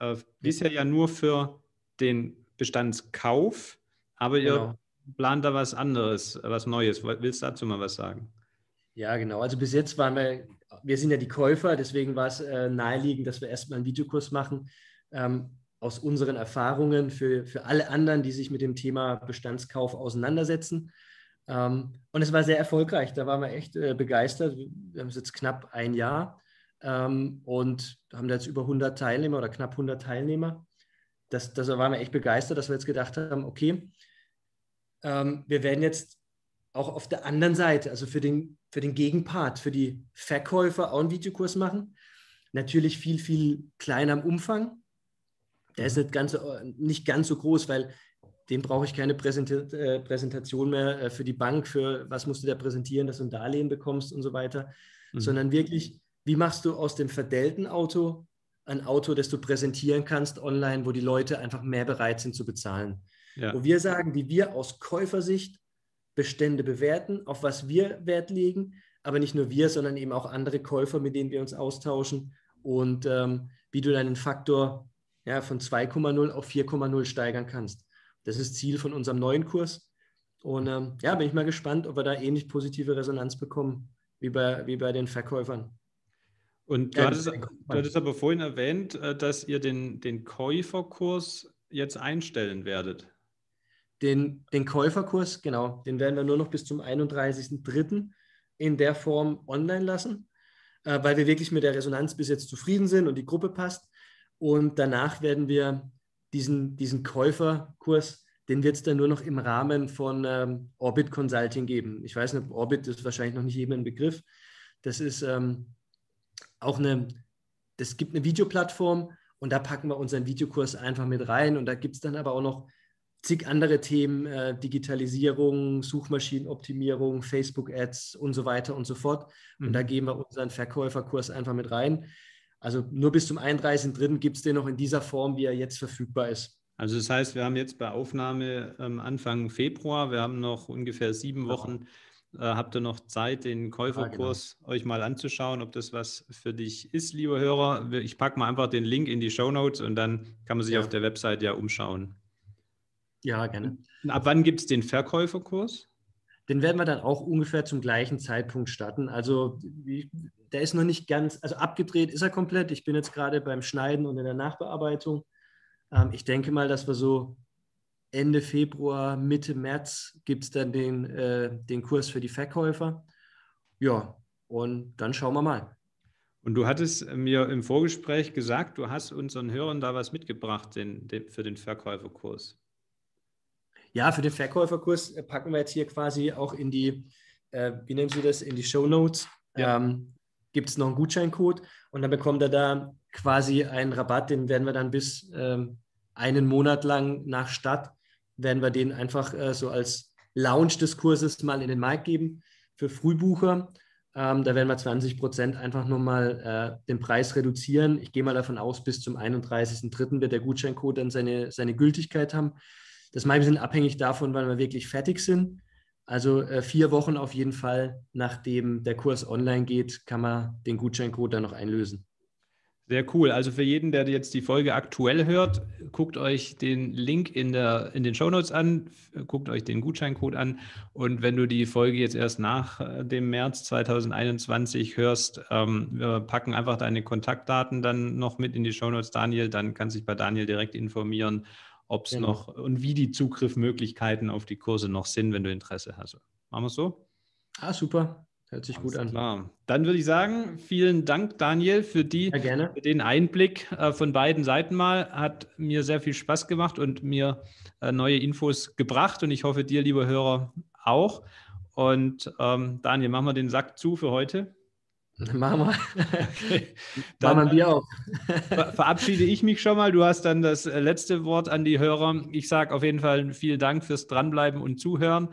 Speaker 1: Äh, bisher ja nur für den Bestandskauf, aber ihr genau. plant da was anderes, was Neues. Willst du dazu mal was sagen?
Speaker 2: Ja, genau. Also bis jetzt waren wir, wir sind ja die Käufer, deswegen war es äh, naheliegend, dass wir erstmal einen Videokurs machen. Ähm, aus unseren Erfahrungen für, für alle anderen, die sich mit dem Thema Bestandskauf auseinandersetzen. Ähm, und es war sehr erfolgreich. Da waren wir echt äh, begeistert. Wir haben es jetzt knapp ein Jahr ähm, und haben da jetzt über 100 Teilnehmer oder knapp 100 Teilnehmer. Das, das waren wir echt begeistert, dass wir jetzt gedacht haben, okay, ähm, wir werden jetzt auch auf der anderen Seite, also für den, für den Gegenpart, für die Verkäufer auch einen Videokurs machen. Natürlich viel, viel kleiner im Umfang. Der ist nicht ganz, nicht ganz so groß, weil dem brauche ich keine äh, Präsentation mehr äh, für die Bank, für was musst du da präsentieren, dass du ein Darlehen bekommst und so weiter, mhm. sondern wirklich wie machst du aus dem verdellten Auto ein Auto, das du präsentieren kannst online, wo die Leute einfach mehr bereit sind zu bezahlen? Ja. Wo wir sagen, wie wir aus Käufersicht Bestände bewerten, auf was wir Wert legen, aber nicht nur wir, sondern eben auch andere Käufer, mit denen wir uns austauschen und ähm, wie du deinen Faktor ja, von 2,0 auf 4,0 steigern kannst. Das ist Ziel von unserem neuen Kurs. Und ähm, ja, bin ich mal gespannt, ob wir da ähnlich positive Resonanz bekommen wie bei, wie bei den Verkäufern.
Speaker 1: Und du, ja, hattest, du hattest aber vorhin erwähnt, äh, dass ihr den, den Käuferkurs jetzt einstellen werdet.
Speaker 2: Den, den Käuferkurs, genau, den werden wir nur noch bis zum 31.03. in der Form online lassen, äh, weil wir wirklich mit der Resonanz bis jetzt zufrieden sind und die Gruppe passt. Und danach werden wir diesen, diesen Käuferkurs, den wird es dann nur noch im Rahmen von ähm, Orbit Consulting geben. Ich weiß nicht, Orbit ist wahrscheinlich noch nicht jedem ein Begriff. Das ist ähm, auch eine, das gibt eine Videoplattform und da packen wir unseren Videokurs einfach mit rein. Und da gibt es dann aber auch noch zig andere Themen, äh, Digitalisierung, Suchmaschinenoptimierung, Facebook-Ads und so weiter und so fort. Und mhm. da geben wir unseren Verkäuferkurs einfach mit rein. Also nur bis zum 31.03. gibt es den noch in dieser Form, wie er jetzt verfügbar ist.
Speaker 1: Also das heißt, wir haben jetzt bei Aufnahme ähm, Anfang Februar, wir haben noch ungefähr sieben Wochen, äh, habt ihr noch Zeit, den Käuferkurs ja, genau. euch mal anzuschauen, ob das was für dich ist, lieber Hörer. Ich packe mal einfach den Link in die Show Notes und dann kann man sich ja. auf der Website ja umschauen.
Speaker 2: Ja, gerne.
Speaker 1: Ab wann gibt es den Verkäuferkurs?
Speaker 2: Den werden wir dann auch ungefähr zum gleichen Zeitpunkt starten. Also der ist noch nicht ganz, also abgedreht ist er komplett. Ich bin jetzt gerade beim Schneiden und in der Nachbearbeitung. Ähm, ich denke mal, dass wir so Ende Februar, Mitte März gibt es dann den, äh, den Kurs für die Verkäufer. Ja, und dann schauen wir mal.
Speaker 1: Und du hattest mir im Vorgespräch gesagt, du hast unseren Hörern da was mitgebracht den, den, für den Verkäuferkurs.
Speaker 2: Ja, für den Verkäuferkurs äh, packen wir jetzt hier quasi auch in die, äh, wie nennen Sie das, in die Show Notes. Ja. Ähm, Gibt es noch einen Gutscheincode und dann bekommt er da quasi einen Rabatt, den werden wir dann bis ähm, einen Monat lang nach Start, werden wir den einfach äh, so als Launch des Kurses mal in den Markt geben für Frühbucher. Ähm, da werden wir 20 Prozent einfach nochmal äh, den Preis reduzieren. Ich gehe mal davon aus, bis zum 31.03. wird der Gutscheincode dann seine, seine Gültigkeit haben. Das mache ich ein bisschen abhängig davon, wann wir wirklich fertig sind. Also äh, vier Wochen auf jeden Fall, nachdem der Kurs online geht, kann man den Gutscheincode dann noch einlösen.
Speaker 1: Sehr cool. Also für jeden, der jetzt die Folge aktuell hört, guckt euch den Link in, der, in den Shownotes an, guckt euch den Gutscheincode an. Und wenn du die Folge jetzt erst nach äh, dem März 2021 hörst, ähm, wir packen einfach deine Kontaktdaten dann noch mit in die Shownotes, Daniel. Dann kannst du dich bei Daniel direkt informieren ob es genau. noch und wie die Zugriffmöglichkeiten auf die Kurse noch sind, wenn du Interesse hast. Machen wir es so?
Speaker 2: Ah, super. Hört sich Alles gut an.
Speaker 1: Klar. Dann würde ich sagen, vielen Dank, Daniel, für, die, ja, für den Einblick äh, von beiden Seiten mal. Hat mir sehr viel Spaß gemacht und mir äh, neue Infos gebracht und ich hoffe, dir, lieber Hörer, auch. Und ähm, Daniel, machen wir den Sack zu für heute.
Speaker 2: Machen wir. Okay. Dann Machen wir auch.
Speaker 1: verabschiede ich mich schon mal. Du hast dann das äh, letzte Wort an die Hörer. Ich sage auf jeden Fall vielen Dank fürs Dranbleiben und Zuhören.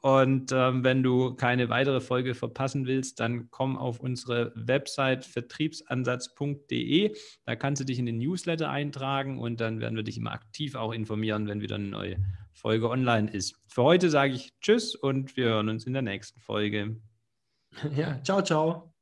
Speaker 1: Und ähm, wenn du keine weitere Folge verpassen willst, dann komm auf unsere Website vertriebsansatz.de. Da kannst du dich in den Newsletter eintragen und dann werden wir dich immer aktiv auch informieren, wenn wieder eine neue Folge online ist. Für heute sage ich Tschüss und wir hören uns in der nächsten Folge.
Speaker 2: Ja, ciao, ciao.